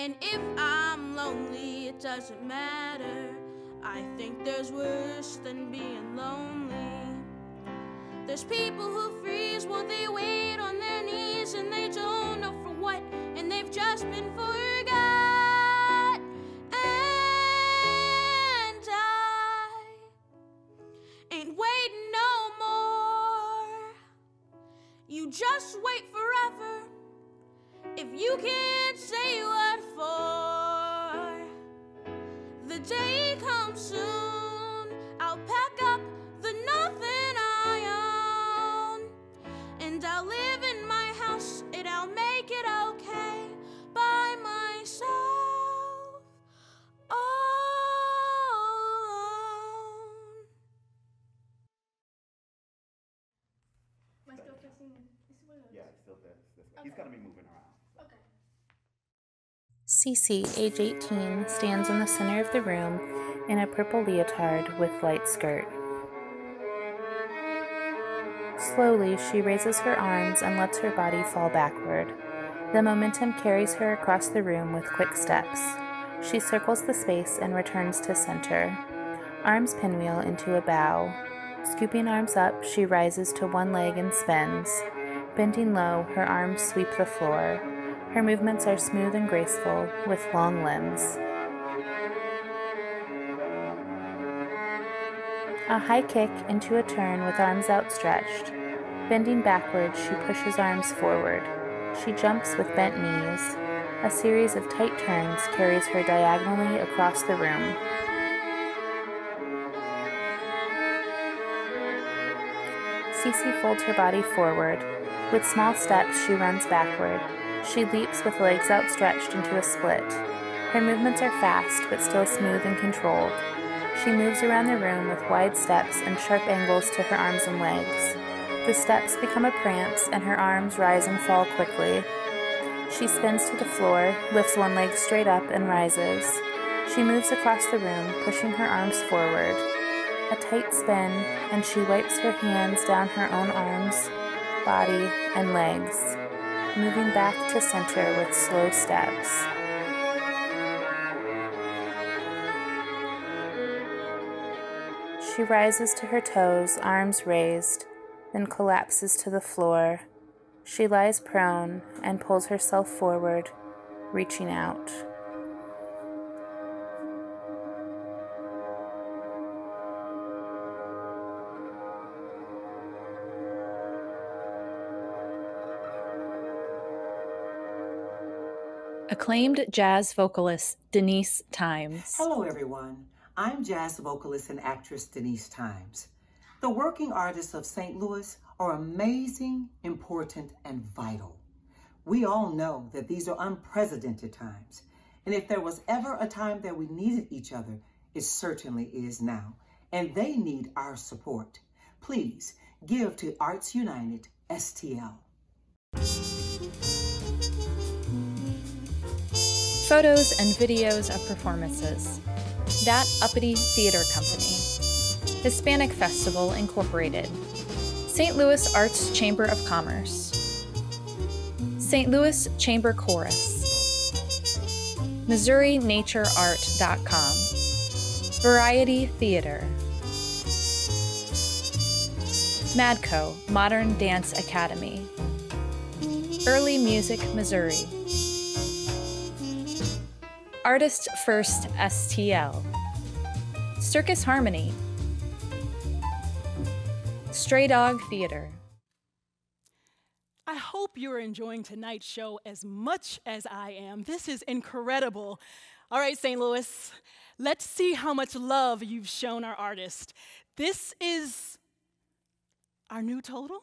And if I'm lonely, it doesn't matter. I think there's worse than being lonely. There's people who freeze while they wait on their knees and they don't know for what, and they've just been forgot. And I ain't waiting no more. You just wait forever if you can't say what for. The day comes soon. I'll pack up the nothing I own. And I'll live Cece, age 18, stands in the center of the room in a purple leotard with light skirt. Slowly, she raises her arms and lets her body fall backward. The momentum carries her across the room with quick steps. She circles the space and returns to center. Arms pinwheel into a bow. Scooping arms up, she rises to one leg and spins. Bending low, her arms sweep the floor. Her movements are smooth and graceful, with long limbs. A high kick into a turn with arms outstretched. Bending backward, she pushes arms forward. She jumps with bent knees. A series of tight turns carries her diagonally across the room. Cece folds her body forward. With small steps, she runs backward. She leaps with legs outstretched into a split. Her movements are fast, but still smooth and controlled. She moves around the room with wide steps and sharp angles to her arms and legs. The steps become a prance, and her arms rise and fall quickly. She spins to the floor, lifts one leg straight up, and rises. She moves across the room, pushing her arms forward. A tight spin, and she wipes her hands down her own arms, body, and legs, moving back to center with slow steps. She rises to her toes, arms raised, then collapses to the floor. She lies prone and pulls herself forward, reaching out. Acclaimed jazz vocalist Denise Thimes. Hello, everyone. I'm jazz vocalist and actress Denise Thimes. The working artists of St. Louis are amazing, important, and vital. We all know that these are unprecedented times. And if there was ever a time that we needed each other, it certainly is now. And they need our support. Please give to Arts United STL. Photos and videos of performances. That Uppity Theater Company. Hispanic Festival Incorporated. St. Louis Arts Chamber of Commerce. St. Louis Chamber Chorus. MissouriNatureArt.com. Variety Theater. Madco Modern Dance Academy. Early Music Missouri. Artist First STL. Circus Harmony. Stray Dog Theater. I hope you're enjoying tonight's show as much as I am. This is incredible. All right, St. Louis, let's see how much love you've shown our artist. This is our new total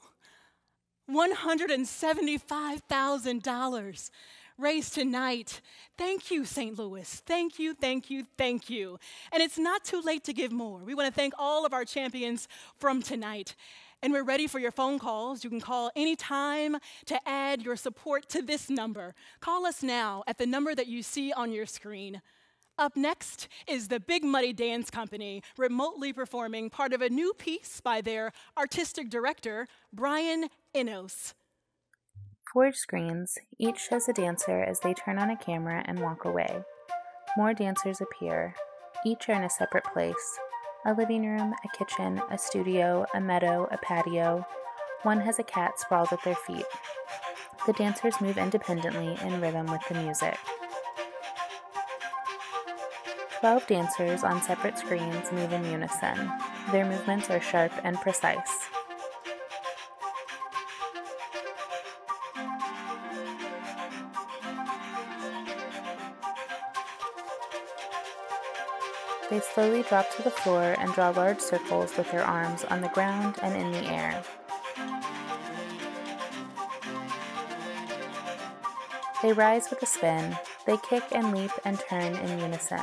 $175,000 raised tonight. Thank you, St. Louis. Thank you, thank you, thank you. And it's not too late to give more. We want to thank all of our champions from tonight. And we're ready for your phone calls. You can call anytime to add your support to this number. Call us now at the number that you see on your screen. Up next is the Big Muddy Dance Company, remotely performing part of a new piece by their artistic director, Brian Enos. Four screens, each shows a dancer as they turn on a camera and walk away. More dancers appear. Each are in a separate place a living room, a kitchen, a studio, a meadow, a patio. One has a cat sprawled at their feet. The dancers move independently in rhythm with the music. Twelve dancers on separate screens move in unison. Their movements are sharp and precise. They slowly drop to the floor and draw large circles with their arms on the ground and in the air. They rise with a spin. They kick and leap and turn in unison.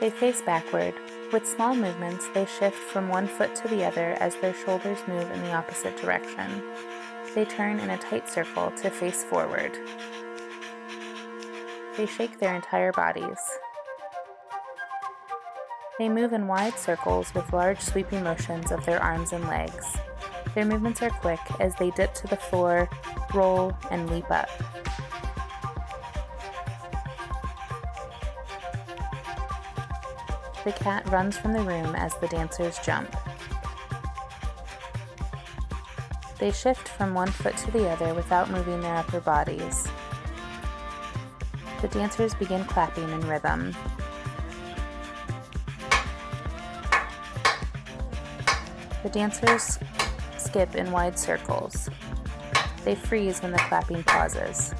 They face backward. With small movements, they shift from one foot to the other as their shoulders move in the opposite direction. They turn in a tight circle to face forward. They shake their entire bodies. They move in wide circles with large sweeping motions of their arms and legs. Their movements are quick as they dip to the floor, roll, and leap up. The cat runs from the room as the dancers jump. They shift from one foot to the other without moving their upper bodies. The dancers begin clapping in rhythm. The dancers skip in wide circles. They freeze when the clapping pauses.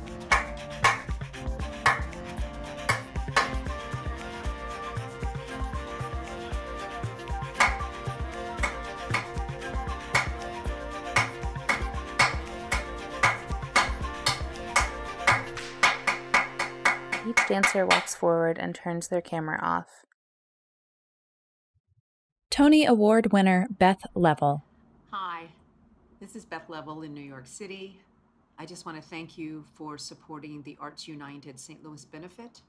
Dancer walks forward and turns their camera off. Tony Award winner Beth Leavel. Hi, this is Beth Leavel in New York City. I just want to thank you for supporting the Arts United St. Louis benefit.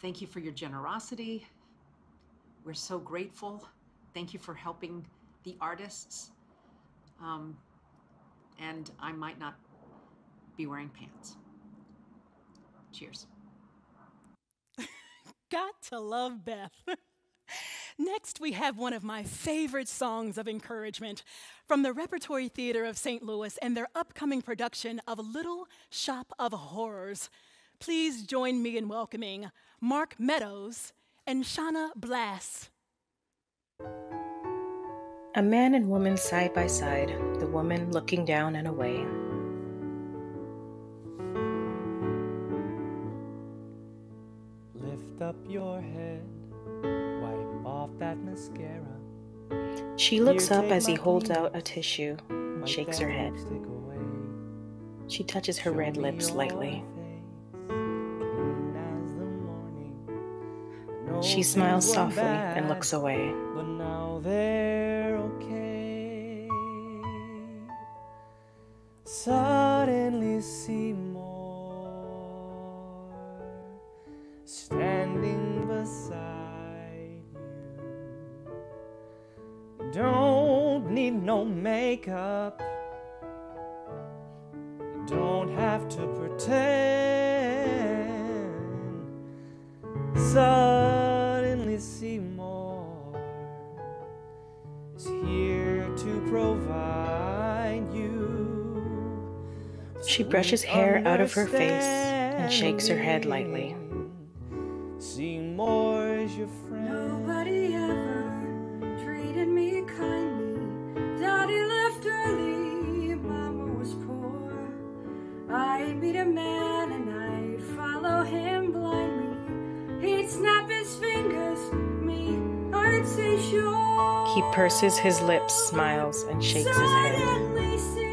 Thank you for your generosity. We're so grateful. Thank you for helping the artists. Um, and I might not be wearing pants. Cheers. Got to love Beth. Next, we have one of my favorite songs of encouragement from the Repertory Theater of St. Louis and their upcoming production of Little Shop of Horrors. Please join me in welcoming Mark Meadows and Shauna Blass. A man and woman side by side, the woman looking down and away. Lift up your head, wipe off that mascara. She looks up as he holds out a tissue, Wipe shakes her head. She touches her red lips lightly. As the morning. No She smiles softly and looks away. But now they're okay. Suddenly see beside you. Don't need no makeup. Don't have to pretend. Suddenly Seymour is here to provide you. She brushes hair out of her face and shakes her head lightly. Seymour is your friend. Nobody ever treated me kindly. Daddy left early, Mama was poor. I'd meet a man and I'd follow him blindly. He'd snap his fingers, me, I'd say sure. He purses his lips, smiles, and shakes his head.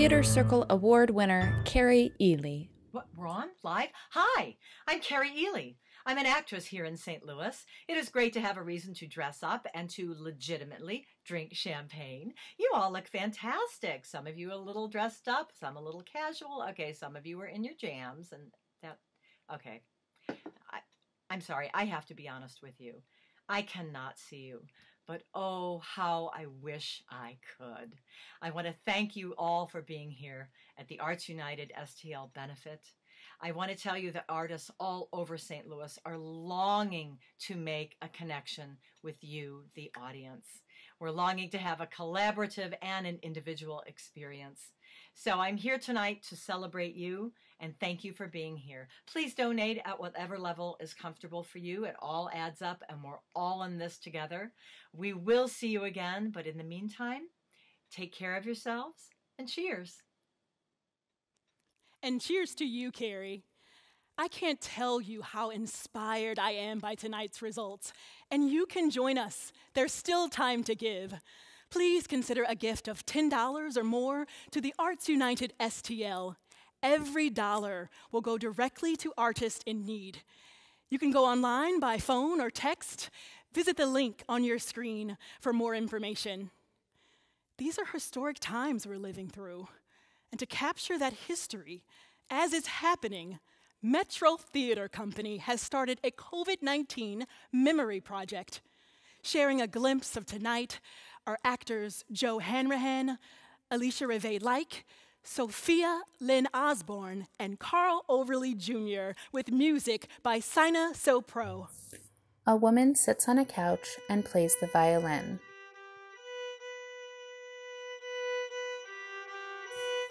Theater Circle Award winner Kari Ely. What, we're on live? I'm Kari Ely. I'm an actress here in St. Louis. It is great to have a reason to dress up and to legitimately drink champagne. You all look fantastic. Some of you a little dressed up, some a little casual. Okay, some of you are in your jams and that okay. I, I'm sorry, I have to be honest with you. I cannot see you, but oh, how I wish I could. I want to thank you all for being here at the Arts United STL benefit. I want to tell you that artists all over St. Louis are longing to make a connection with you, the audience. We're longing to have a collaborative and an individual experience. So I'm here tonight to celebrate you and thank you for being here. Please donate at whatever level is comfortable for you. It all adds up and we're all in this together. We will see you again, but in the meantime, take care of yourselves and cheers. And cheers to you, Kari. I can't tell you how inspired I am by tonight's results, and you can join us. There's still time to give. Please consider a gift of $10 or more to the Arts United STL. Every dollar will go directly to artists in need. You can go online by phone or text. Visit the link on your screen for more information. These are historic times we're living through. And to capture that history as it's happening, Metro Theater Company has started a COVID 19 memory project. Sharing a glimpse of tonight are actors Joe Hanrahan, Alicia Reve Like, Sophia Lynn Osborne, and Carl Overly Jr., with music by Sina So Pro. A woman sits on a couch and plays the violin.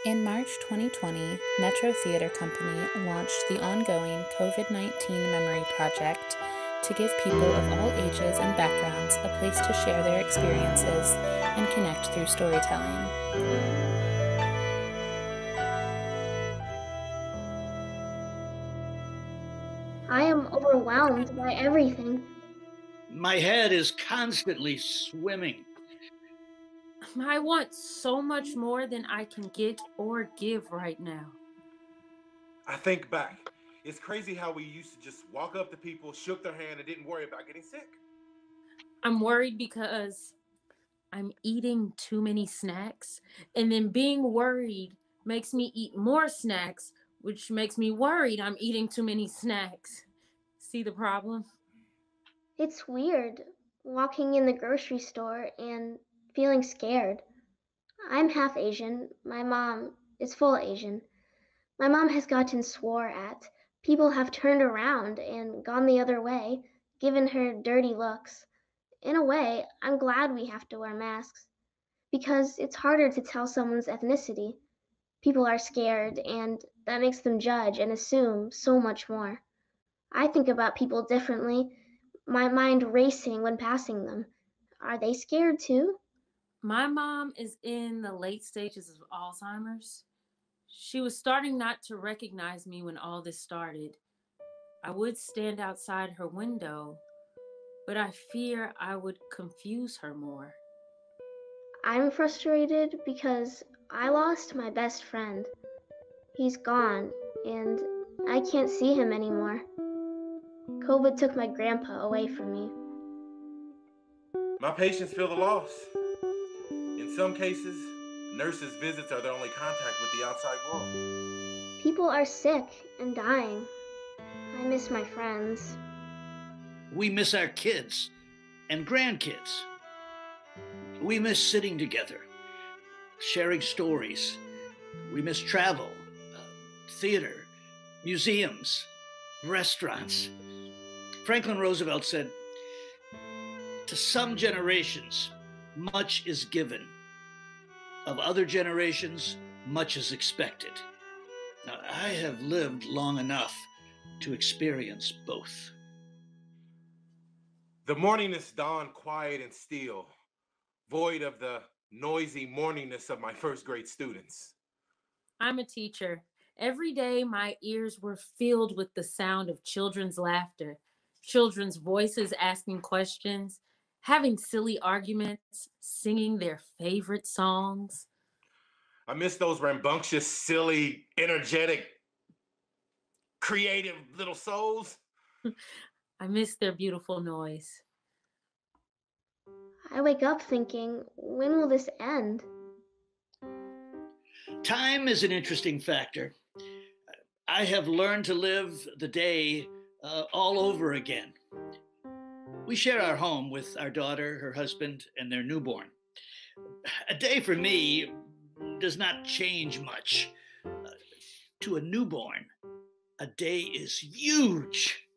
In March 2020, Metro Theater Company launched the ongoing COVID 19 Memory Project to give people of all ages and backgrounds a place to share their experiences and connect through storytelling. I am overwhelmed by everything. My head is constantly swimming. I want so much more than I can get or give right now. I think back. It's crazy how we used to just walk up to people, shook their hand, and didn't worry about getting sick. I'm worried because I'm eating too many snacks, and then being worried makes me eat more snacks, which makes me worried I'm eating too many snacks. See the problem? It's weird walking in the grocery store and feeling scared. I'm half Asian. My mom is full Asian. My mom has gotten swore at. People have turned around and gone the other way, given her dirty looks. In a way, I'm glad we have to wear masks because it's harder to tell someone's ethnicity. People are scared, and that makes them judge and assume so much more. I think about people differently, my mind racing when passing them. Are they scared too? My mom is in the late stages of Alzheimer's. She was starting not to recognize me when all this started. I would stand outside her window, but I fear I would confuse her more. I'm frustrated because I lost my best friend. He's gone, and I can't see him anymore. COVID took my grandpa away from me. My patients feel the loss. In some cases, nurses' visits are their only contact with the outside world. People are sick and dying. I miss my friends. We miss our kids and grandkids. We miss sitting together, sharing stories. We miss travel, uh, theater, museums, restaurants. Franklin Roosevelt said, To some generations, much is given. Of other generations, much is expected. Now, I have lived long enough to experience both. The morning is dawned quiet and still, void of the noisy morningness of my first grade students. I'm a teacher. Every day, my ears were filled with the sound of children's laughter, children's voices asking questions, having silly arguments, singing their favorite songs. I miss those rambunctious, silly, energetic, creative little souls. I miss their beautiful noise. I wake up thinking, when will this end? Time is an interesting factor. I have learned to live the day uh, all over again. We share our home with our daughter, her husband, and their newborn. A day for me does not change much. Uh, to a newborn, a day is huge.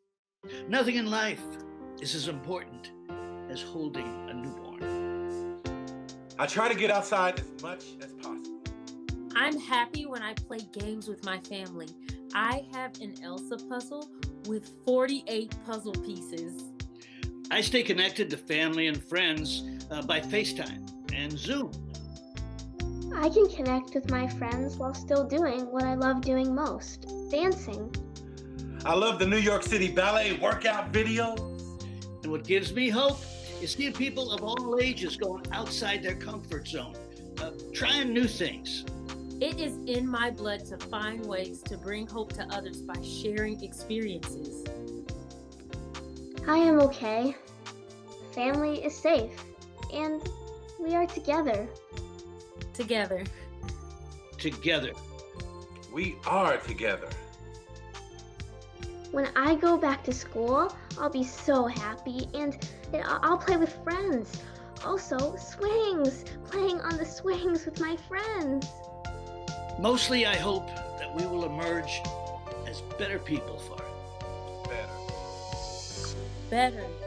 Nothing in life is as important as holding a newborn. I try to get outside as much as possible. I'm happy when I play games with my family. I have an Elsa puzzle with 48 puzzle pieces. I stay connected to family and friends uh, by FaceTime and Zoom. I can connect with my friends while still doing what I love doing most dancing. I love the New York City Ballet workout videos. And what gives me hope is seeing people of all ages going outside their comfort zone, uh, trying new things. It is in my blood to find ways to bring hope to others by sharing experiences. I am okay. Family is safe. And we are together. Together. Together. We are together. When I go back to school, I'll be so happy and I'll play with friends. Also, swings, playing on the swings with my friends. Mostly, I hope that we will emerge as better people for it. Better. Better.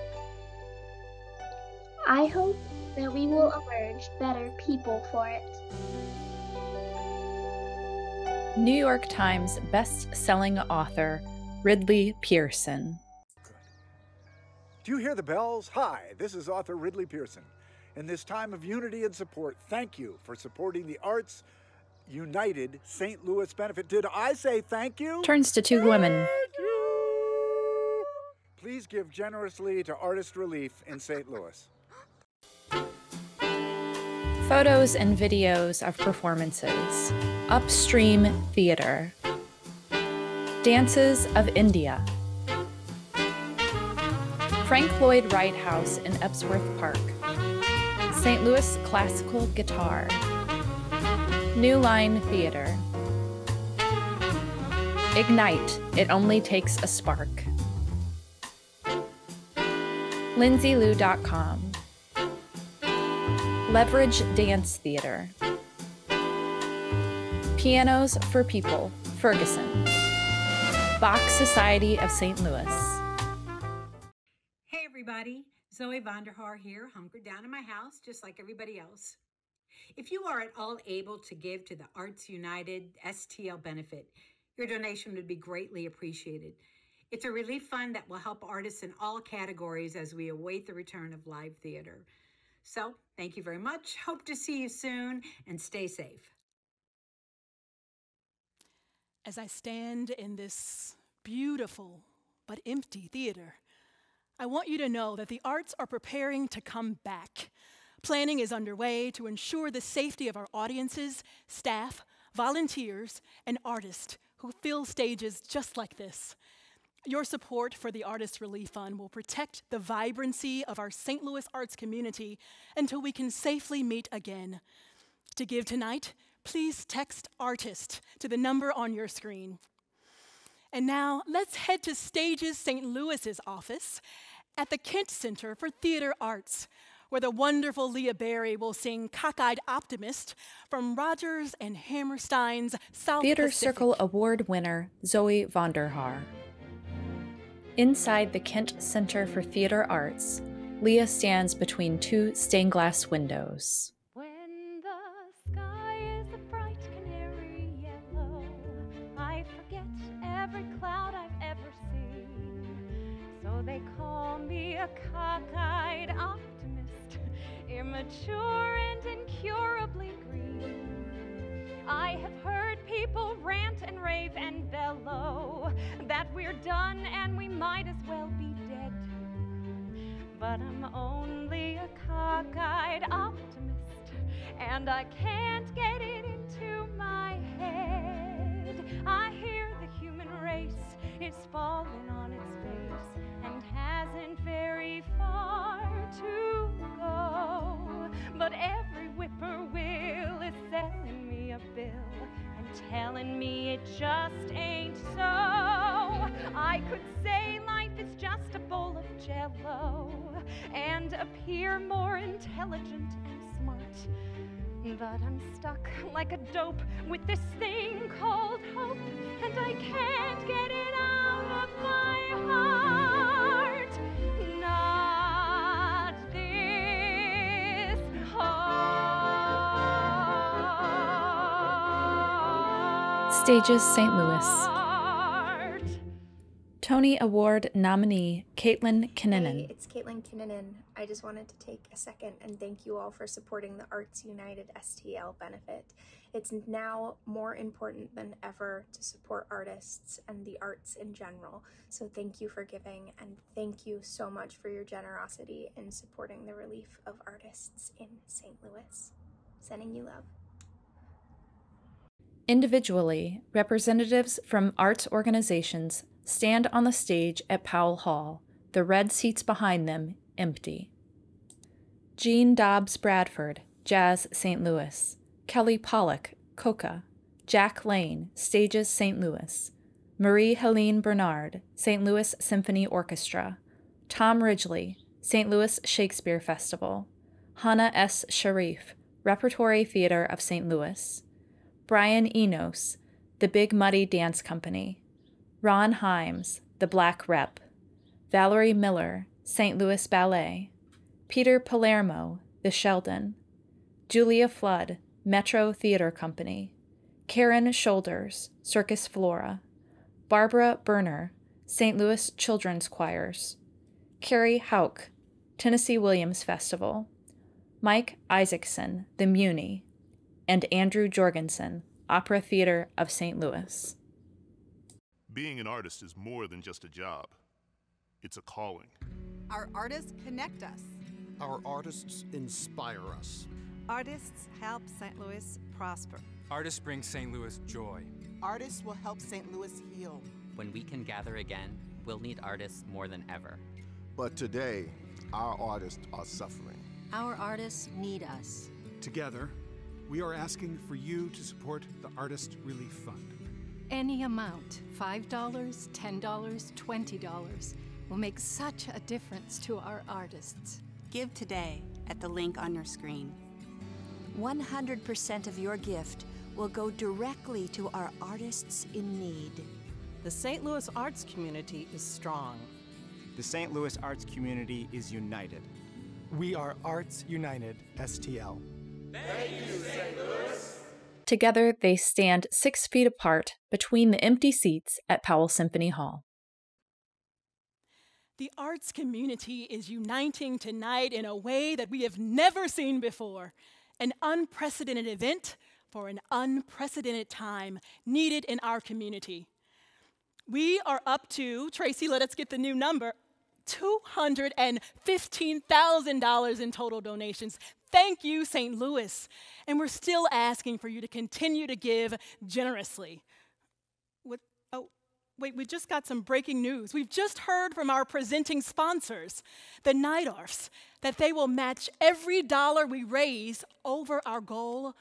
I hope that we will emerge better people for it. New York Times best-selling author Ridley Pearson. Do you hear the bells? Hi, this is author Ridley Pearson. In this time of unity and support, thank you for supporting the Arts United St. Louis benefit. Did I say thank you? Turns to two women. Please give generously to Artist Relief in St. Louis. Photos and videos of performances. Upstream Theater. Dances of India. Frank Lloyd Wright House in Ebsworth Park. St. Louis Classical Guitar. New Line Theater. Ignite, it only takes a spark. LindsayLou.com. Leverage Dance Theater. Pianos for People, Ferguson. Bach Society of St. Louis. Hey everybody, Zoe Vonderhaar here, hunkered down in my house just like everybody else. If you are at all able to give to the Arts United STL benefit, your donation would be greatly appreciated. It's a relief fund that will help artists in all categories as we await the return of live theater. So, thank you very much. Hope to see you soon and stay safe. As I stand in this beautiful but empty theater, I want you to know that the arts are preparing to come back. Planning is underway to ensure the safety of our audiences, staff, volunteers, and artists who fill stages just like this. Your support for the Artist Relief Fund will protect the vibrancy of our St. Louis arts community until we can safely meet again. To give tonight, please text ARTIST to the number on your screen. And now let's head to Stages St. Louis's office at the Kent Center for Theater Arts, where the wonderful Leah Berry will sing Cockeyed Optimist from Rodgers and Hammerstein's South Theater Pacific. Circle Award winner Zoe Vonderhaar. Inside the Kent Center for Theater Arts, Leah stands between two stained glass windows. When the sky is a bright canary yellow, I forget every cloud I've ever seen. So they call me a cockeyed optimist, immature and incurably. I have heard people rant and rave and bellow that we're done and we might as well be dead. But I'm only a cockeyed optimist, and I can't get it into my head. I hear the human race is falling on its face and hasn't very far to go. But every whippoorwill is selling me a bill and telling me it just ain't so. I could say life is just a bowl of jello and appear more intelligent and smart. But I'm stuck like a dope with this thing called hope, and I can't get it out of my heart. Stages St. Louis. Tony Award nominee Caitlin Kinnunen. Hey, it's Caitlin Kinnunen. I just wanted to take a second and thank you all for supporting the Arts United STL benefit. It's now more important than ever to support artists and the arts in general. So thank you for giving and thank you so much for your generosity in supporting the relief of artists in St. Louis. Sending you love. Individually, representatives from arts organizations stand on the stage at Powell Hall, the red seats behind them empty. Gene Dobbs Bradford, Jazz St. Louis. Kelly Pollock, Coca. Jack Lane, Stages St. Louis. Marie Helene Bernard, St. Louis Symphony Orchestra. Tom Ridgely, St. Louis Shakespeare Festival. Hana S. Sharif, Repertory Theater of St. Louis. Brian Enos, The Big Muddy Dance Company. Ron Himes, The Black Rep. Valerie Miller, St. Louis Ballet. Peter Palermo, The Sheldon. Julia Flood, Metro Theater Company. Karen Shoulders, Circus Flora. Barbara Berner, St. Louis Children's Choirs. Carrie Houk, Tennessee Williams Festival. Mike Isaacson, The Muni. And Andrew Jorgensen, Opera Theater of St. Louis. Being an artist is more than just a job, it's a calling. Our artists connect us. Our artists inspire us. Artists help St. Louis prosper. Artists bring St. Louis joy. Artists will help St. Louis heal. When we can gather again, we'll need artists more than ever. But today, our artists are suffering. Our artists need us. Together, we are asking for you to support the Artist Relief Fund. Any amount $5, $10, $20 will make such a difference to our artists. Give today at the link on your screen. 100% of your gift will go directly to our artists in need. The St. Louis arts community is strong. The St. Louis arts community is united. We are Arts United STL. Thank you, St. Louis. Together, they stand six feet apart between the empty seats at Powell Symphony Hall. The arts community is uniting tonight in a way that we have never seen before. An unprecedented event for an unprecedented time needed in our community. We are up to, Tracy, let us get the new number, $215,000 in total donations. Thank you, St. Louis. And we're still asking for you to continue to give generously. What, oh, wait, we just got some breaking news. We've just heard from our presenting sponsors, the Neidorfs, that they will match every dollar we raise over our goal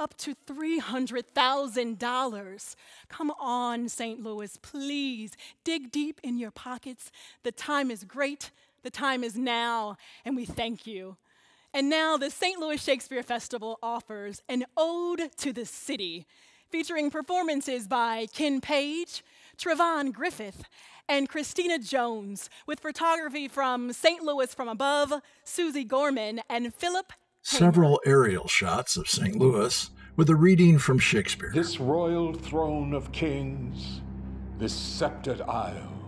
up to $300,000. Come on, St. Louis, please dig deep in your pockets. The time is great, the time is now, and we thank you. And now the St. Louis Shakespeare Festival offers an ode to the city, featuring performances by Ken Page, Trevon Griffith, and Christina Jones, with photography from St. Louis from Above, Susie Gorman, and Philip Several aerial shots of St. Louis with a reading from Shakespeare. This royal throne of kings, this sceptred isle,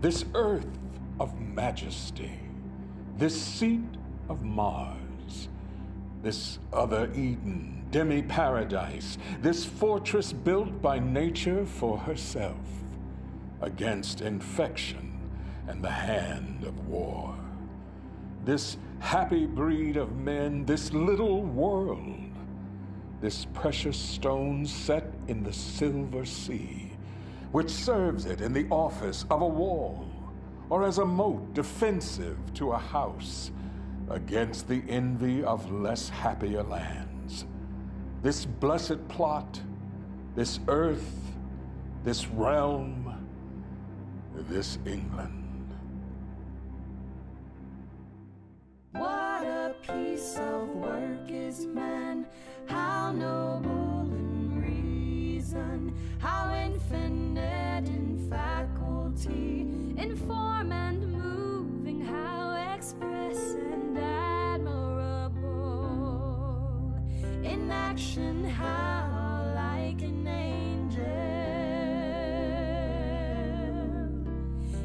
this earth of majesty, this seat of Mars, this other Eden, demi paradise, this fortress built by nature for herself against infection and the hand of war. This happy breed of men, this little world, this precious stone set in the silver sea, which serves it in the office of a wall or as a moat defensive to a house against the envy of less happier lands. This blessed plot, this earth, this realm, this England. What a piece of work is man, how noble in reason, how infinite in faculty, in form and express and admirable. In action how like an angel.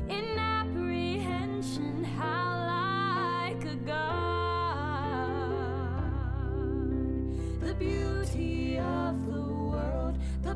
In apprehension how like a god. The beauty of the world the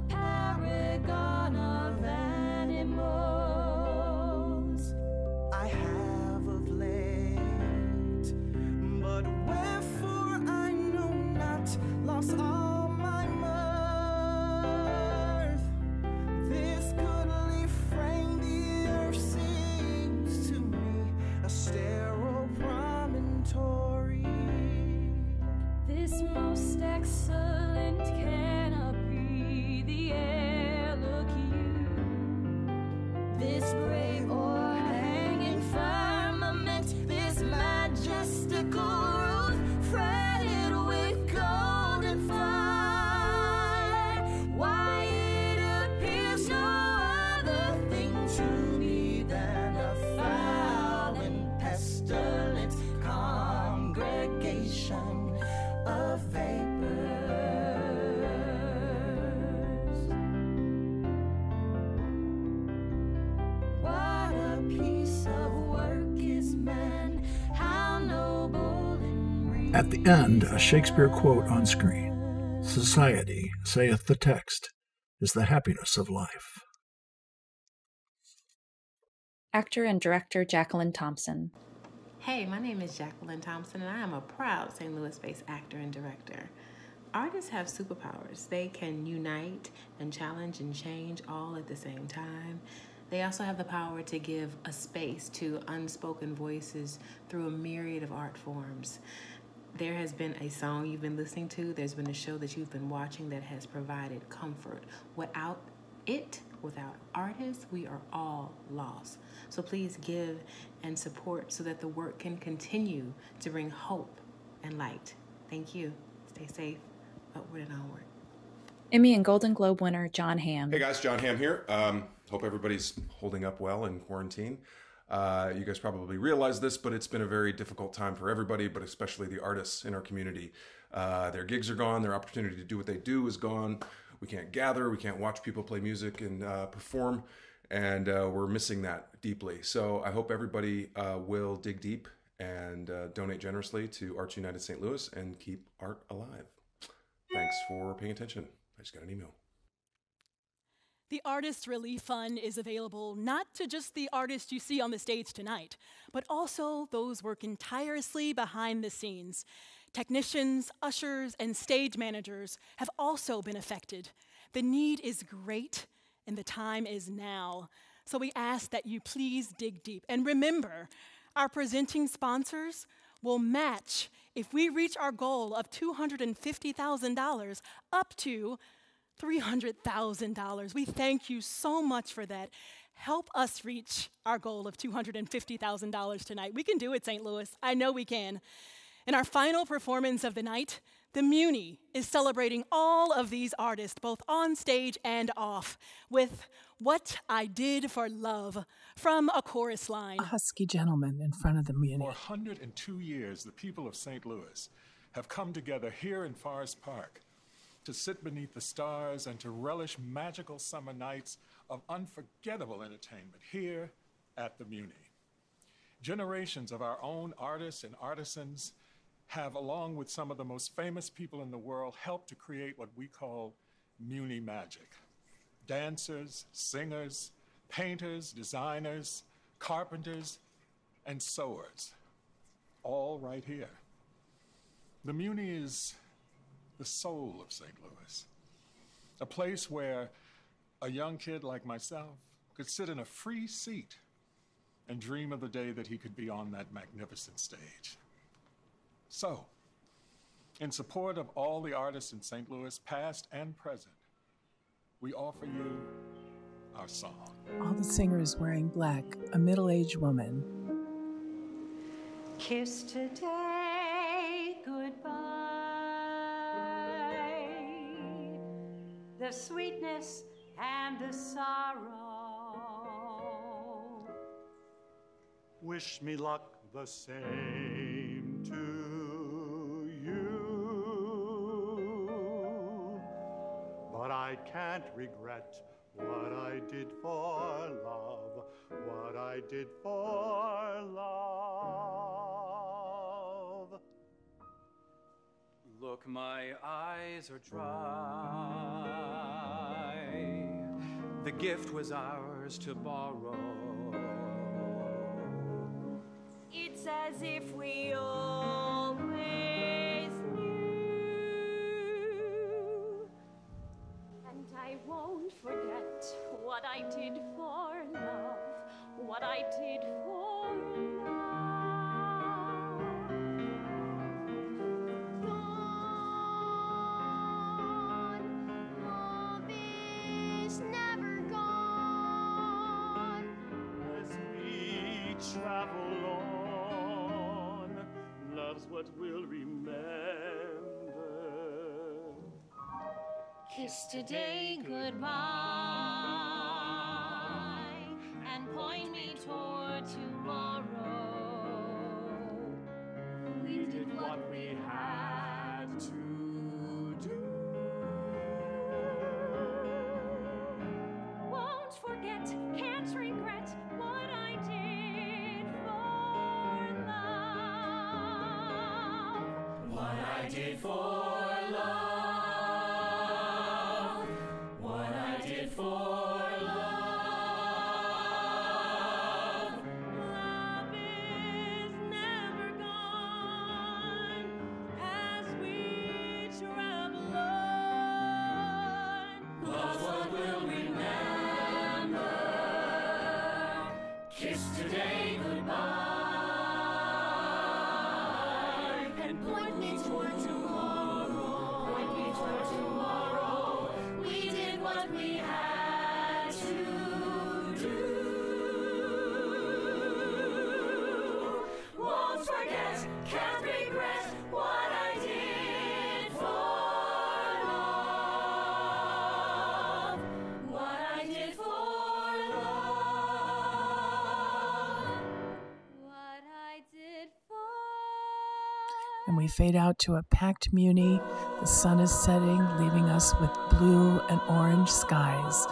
end, a Shakespeare quote on screen Society, saith the text, is the happiness of life. Actor and director Jacqueline Thompson. Hey, my name is Jacqueline Thompson, and I am a proud St. Louis based actor and director. Artists have superpowers. They can unite and challenge and change all at the same time. They also have the power to give a space to unspoken voices through a myriad of art forms. There has been a song you've been listening to, there's been a show that you've been watching that has provided comfort. Without it, without artists, we are all lost. So please give and support so that the work can continue to bring hope and light. Thank you. Stay safe upward and onward. Emmy and Golden Globe winner Jon Hamm. Hey guys, Jon Hamm here. Um, hope everybody's holding up well in quarantine. Uh, you guys probably realize this, but it's been a very difficult time for everybody, but especially the artists in our community. Uh, their gigs are gone, their opportunity to do what they do is gone. We can't gather, we can't watch people play music and uh, perform, and uh, we're missing that deeply. So I hope everybody uh, will dig deep and donate generously to Arts United St. Louis and keep art alive. Thanks for paying attention. I just got an email. The Artist Relief Fund is available not to just the artists you see on the stage tonight, but also those working tirelessly behind the scenes. Technicians, ushers, and stage managers have also been affected. The need is great, and the time is now. So we ask that you please dig deep. And remember, our presenting sponsors will match if we reach our goal of $250,000 up to $300,000. We thank you so much for that. Help us reach our goal of $250,000 tonight. We can do it, St. Louis. I know we can. In our final performance of the night, the Muni is celebrating all of these artists, both on stage and off, with What I Did for Love from a chorus line. A husky gentleman in front of the Muni. For 102 years, the people of St. Louis have come together here in Forest Park to sit beneath the stars and to relish magical summer nights of unforgettable entertainment here at the Muni. Generations of our own artists and artisans have, along with some of the most famous people in the world, helped to create what we call Muni magic. Dancers, singers, painters, designers, carpenters, and sewers, all right here. The Muni is the soul of St. Louis, a place where a young kid like myself could sit in a free seat and dream of the day that he could be on that magnificent stage. So, in support of all the artists in St. Louis, past and present, we offer you our song. All the singers wearing black, a middle aged woman. Kiss today The sweetness and the sorrow. Wish me luck the same to you. But I can't regret what I did for love, what I did for love. Look, my eyes are dry. The gift was ours to borrow. It's as if we always knew. And I won't forget what I did for love, what I did Kiss today goodbye point me toward tomorrow. Point me toward tomorrow. We did what we had to do. Won't forget, can't regret And we fade out to a packed Muni. The sun is setting, leaving us with blue and orange skies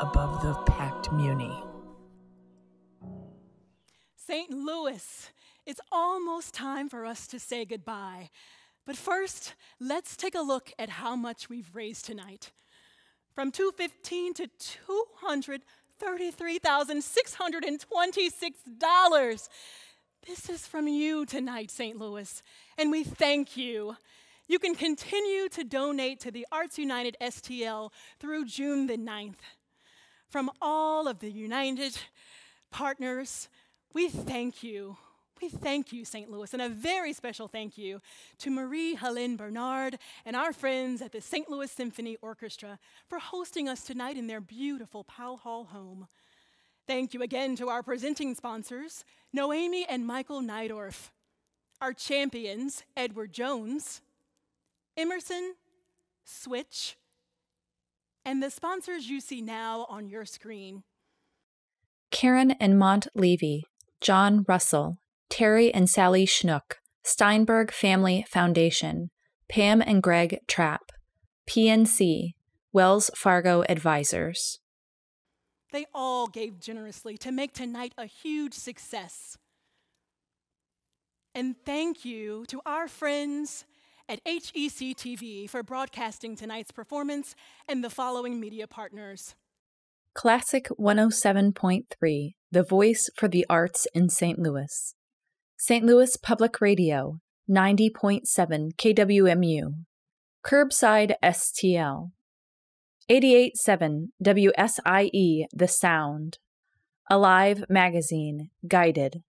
above the packed Muni. St. Louis, it's almost time for us to say goodbye. But first, let's take a look at how much we've raised tonight. From 215 to $233,626. This is from you tonight, St. Louis, and we thank you. You can continue to donate to the Arts United STL through June the 9th. From all of the United partners, we thank you. We thank you, St. Louis, and a very special thank you to Marie Helene Bernard and our friends at the St. Louis Symphony Orchestra for hosting us tonight in their beautiful Powell Hall home. Thank you again to our presenting sponsors, Noemi and Michael Neidorf, our champions, Edward Jones, Emerson, Switch, and the sponsors you see now on your screen. Karen and Mont Levy, John Russell, Terry and Sally Schnuck, Steinberg Family Foundation, Pam and Greg Trapp, PNC, Wells Fargo Advisors. They all gave generously to make tonight a huge success. And thank you to our friends at HEC TV for broadcasting tonight's performance and the following media partners. Classic 107.3, the voice for the arts in St. Louis. St. Louis Public Radio, 90.7 KWMU. Curbside STL. 88.7 WSIE The Sound. Alive Magazine, Guided.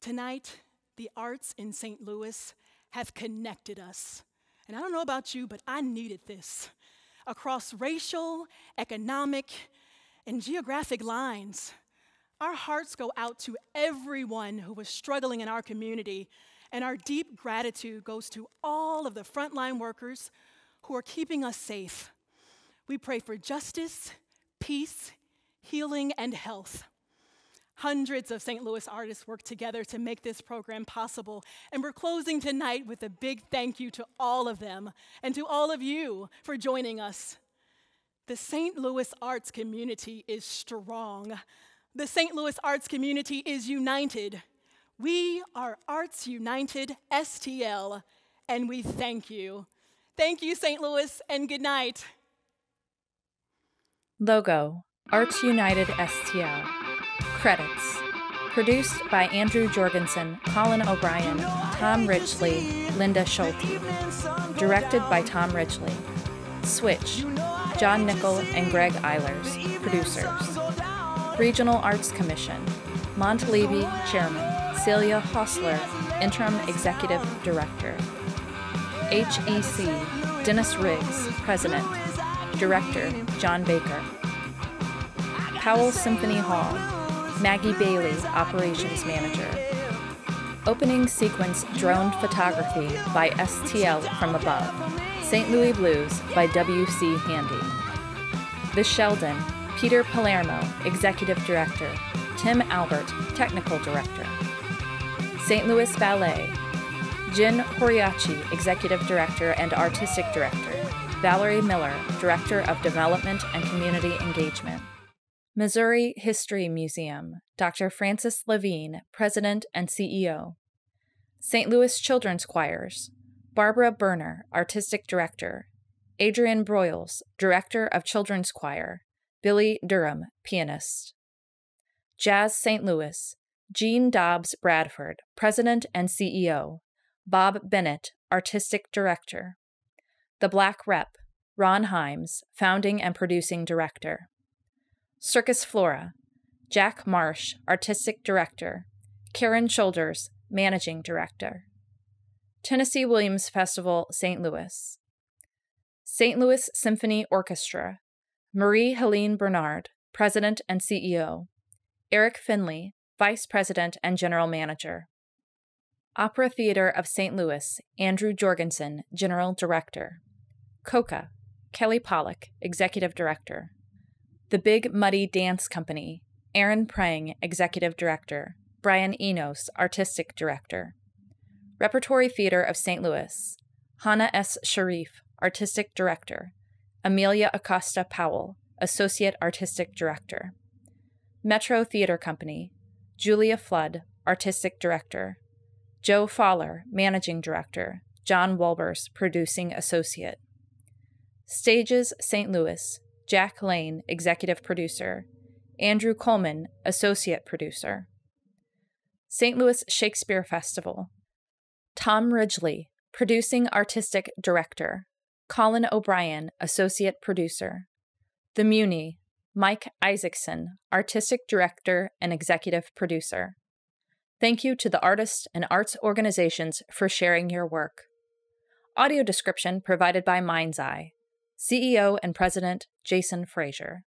Tonight, the arts in St. Louis have connected us. And I don't know about you, but I needed this. Across racial, economic, and geographic lines, our hearts go out to everyone who was struggling in our community, and our deep gratitude goes to all of the frontline workers who are keeping us safe. We pray for justice, peace, healing, and health. Hundreds of St. Louis artists work together to make this program possible, and we're closing tonight with a big thank you to all of them and to all of you for joining us. The St. Louis arts community is strong. The St. Louis arts community is united. We are Arts United STL, and we thank you. Thank you, St. Louis, and good night. Logo Arts United STL. Credits Produced by Andrew Jorgensen, Colin O'Brien, Tom Ridgely, Linda Schulte. Directed by Tom Ridgely. Switch John Nickel and Greg Eilers, producers. Regional Arts Commission Mont Levy, Chairman. Celia Hostler, Interim Executive Director. HEC Dennis Riggs, President. Director John Baker. Powell Symphony Hall Maggie Bailey, Operations Manager. Opening sequence drone photography by STL from above. St. Louis Blues by W.C. Handy. The Sheldon, Peter Palermo, Executive Director. Tim Albert, Technical Director. St. Louis Ballet, Gen Horiuchi, Executive Director and Artistic Director. Valerie Miller, Director of Development and Community Engagement. Missouri History Museum, Dr. Frances Levine, President and CEO. St. Louis Children's Choirs Barbara Berner, Artistic Director, Adrian Broyles, Director of Children's Choir, Billy Durham, Pianist. Jazz St. Louis Gene Dobbs Bradford, President and CEO, Bob Bennett, Artistic Director. The Black Rep, Ron Himes, Founding and Producing Director. Circus Flora, Jack Marsh, Artistic Director, Karen Shoulders, Managing Director. Tennessee Williams Festival, St. Louis. St. Louis Symphony Orchestra, Marie Helene Bernard, President and CEO. Eric Finley, Vice President and General Manager. Opera Theater of St. Louis, Andrew Jorgensen, General Director. COCA, Kelly Pollock, Executive Director. The Big Muddy Dance Company, Aaron Prang, Executive Director. Brian Enos, Artistic Director. Repertory Theater of St. Louis, Hana S. Sharif, Artistic Director. Amelia Acosta Powell, Associate Artistic Director. Metro Theater Company, Julia Flood, Artistic Director. Joe Fowler, Managing Director. John Walbers, Producing Associate. Stages St. Louis, Jack Lane, Executive Producer. Andrew Coleman, Associate Producer. St. Louis Shakespeare Festival. Tom Ridgely, Producing Artistic Director. Colin O'Brien, Associate Producer. The Muni, Mike Isaacson, Artistic Director and Executive Producer. Thank you to the artists and arts organizations for sharing your work. Audio description provided by Mind's Eye. CEO and President Jason Frazier.